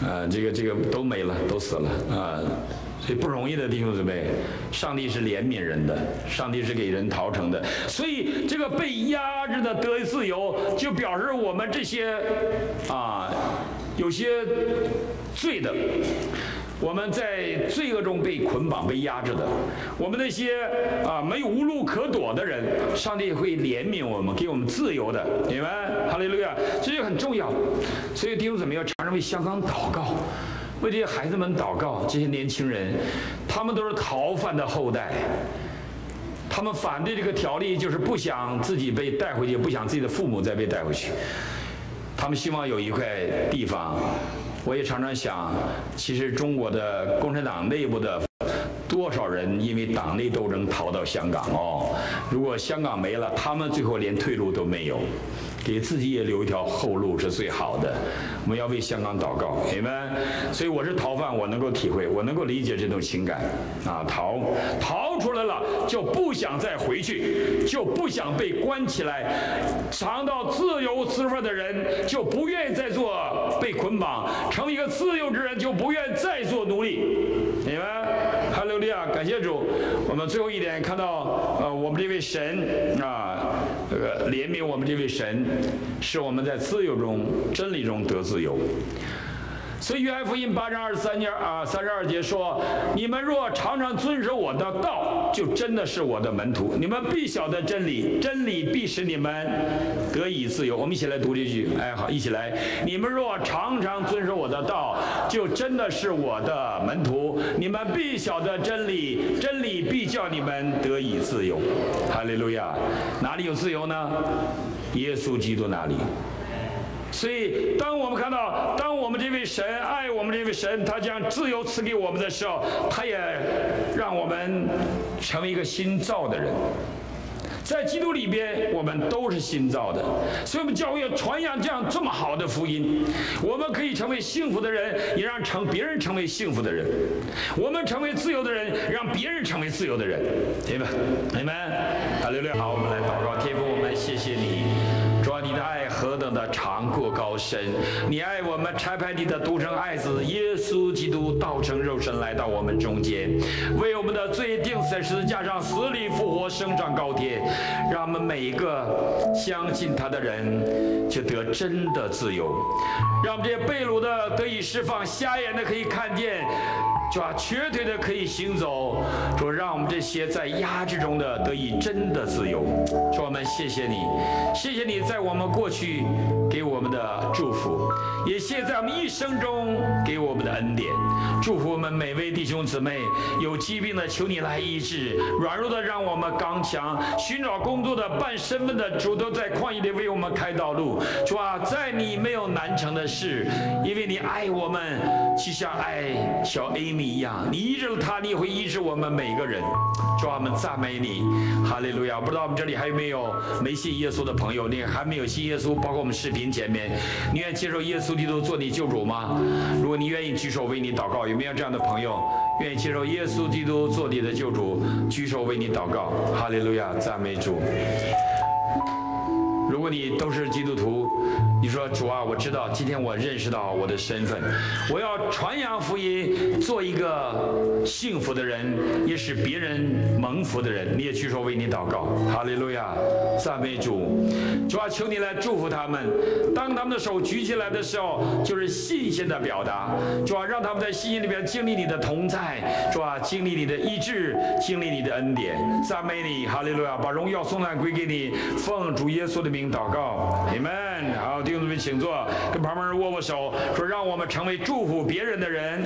呃，这个这个都没了，都死了啊。所以不容易的弟兄姊妹，上帝是怜悯人的，上帝是给人逃城的。所以这个被压制的得自由，就表示我们这些啊有些罪的，我们在罪恶中被捆绑、被压制的，我们那些啊没有无路可躲的人，上帝会怜悯我们，给我们自由的，明白？哈利路亚，这就很重要。所以弟兄姊妹要常常为香港祷告，为这些孩子们祷告，这些年轻人，他们都是逃犯的后代，他们反对这个条例，就是不想自己被带回去，不想自己的父母再被带回去，他们希望有一块地方。我也常常想，其实中国的共产党内部的多少人因为党内斗争逃到香港哦？如果香港没了，他们最后连退路都没有。给自己也留一条后路是最好的。我们要为香港祷告，你们。所以我是逃犯，我能够体会，我能够理解这种情感。啊，逃逃出来了，就不想再回去，就不想被关起来。尝到自由滋味的人，就不愿意再做被捆绑；成为一个自由之人，就不愿再做奴隶。你们，哈利路亚，感谢主。我们最后一点看到，呃，我们这位神啊，怜悯我们这位神。使我们在自由中、真理中得自由。所以约翰福音八章二十三节啊，三十二节说：“你们若常常遵守我的道，就真的是我的门徒。你们必晓得真理，真理必使你们得以自由。”我们一起来读这句，哎，好，一起来。你们若常常遵守我的道，就真的是我的门徒。你们必晓得真理，真理必叫你们得以自由。哈利路亚！哪里有自由呢？耶稣基督哪里，所以当我们看到，当我们这位神爱我们这位神，他将自由赐给我们的时候，他也让我们成为一个新造的人。在基督里边，我们都是新造的，所以我们教会要传扬这样这么好的福音。我们可以成为幸福的人，也让成别人成为幸福的人。我们成为自由的人，让别人成为自由的人，对吧？你们，啊，六六好，我们来祷告，天父，我们谢谢你。主啊你的爱何等的长阔神！你爱我们，差派你的独生爱子耶稣基督道成肉身来到我们中间，为我们的罪定死在十字架上，死里复活，升上高天，让我们每一个相信他的人就得真的自由，让我们这些被掳的得以释放，瞎眼的可以看见。就啊，瘸腿的可以行走，说让我们这些在压制中的得以真的自由。说我们谢谢你，谢谢你在我们过去给我们的祝福，也谢在我们一生中给我们的恩典。祝福我们每位弟兄姊妹，有疾病的求你来医治，软弱的让我们刚强，寻找工作的办身份的主都在旷野里为我们开道路。主啊，在你没有难成的事，因为你爱我们，就像爱小 A。一样，你医治了他，你也会医治我们每个人。主啊，我们赞美你，哈利路亚！不知道我们这里还有没有没信耶稣的朋友？你还没有信耶稣，包括我们视频前面，你愿意接受耶稣基督做你救主吗？如果你愿意举手为你祷告，有没有这样的朋友愿意接受耶稣基督做你的救主？举手为你祷告，哈利路亚！赞美主。如果你都是基督徒，你说主啊，我知道今天我认识到我的身份，我要传扬福音，做一个幸福的人，也使别人蒙福的人。你也举手为你祷告，哈利路亚，赞美主。主啊，求你来祝福他们。当他们的手举起来的时候，就是信心的表达。主啊，让他们在信心里边经历你的同在，主啊，经历你的医治，经历你的恩典。赞美你，哈利路亚，把荣耀颂赞归给你，奉主耶稣的名祷告你们。好，弟兄姊妹，请坐，跟旁边人握握手，说让我们成为祝福别人的人。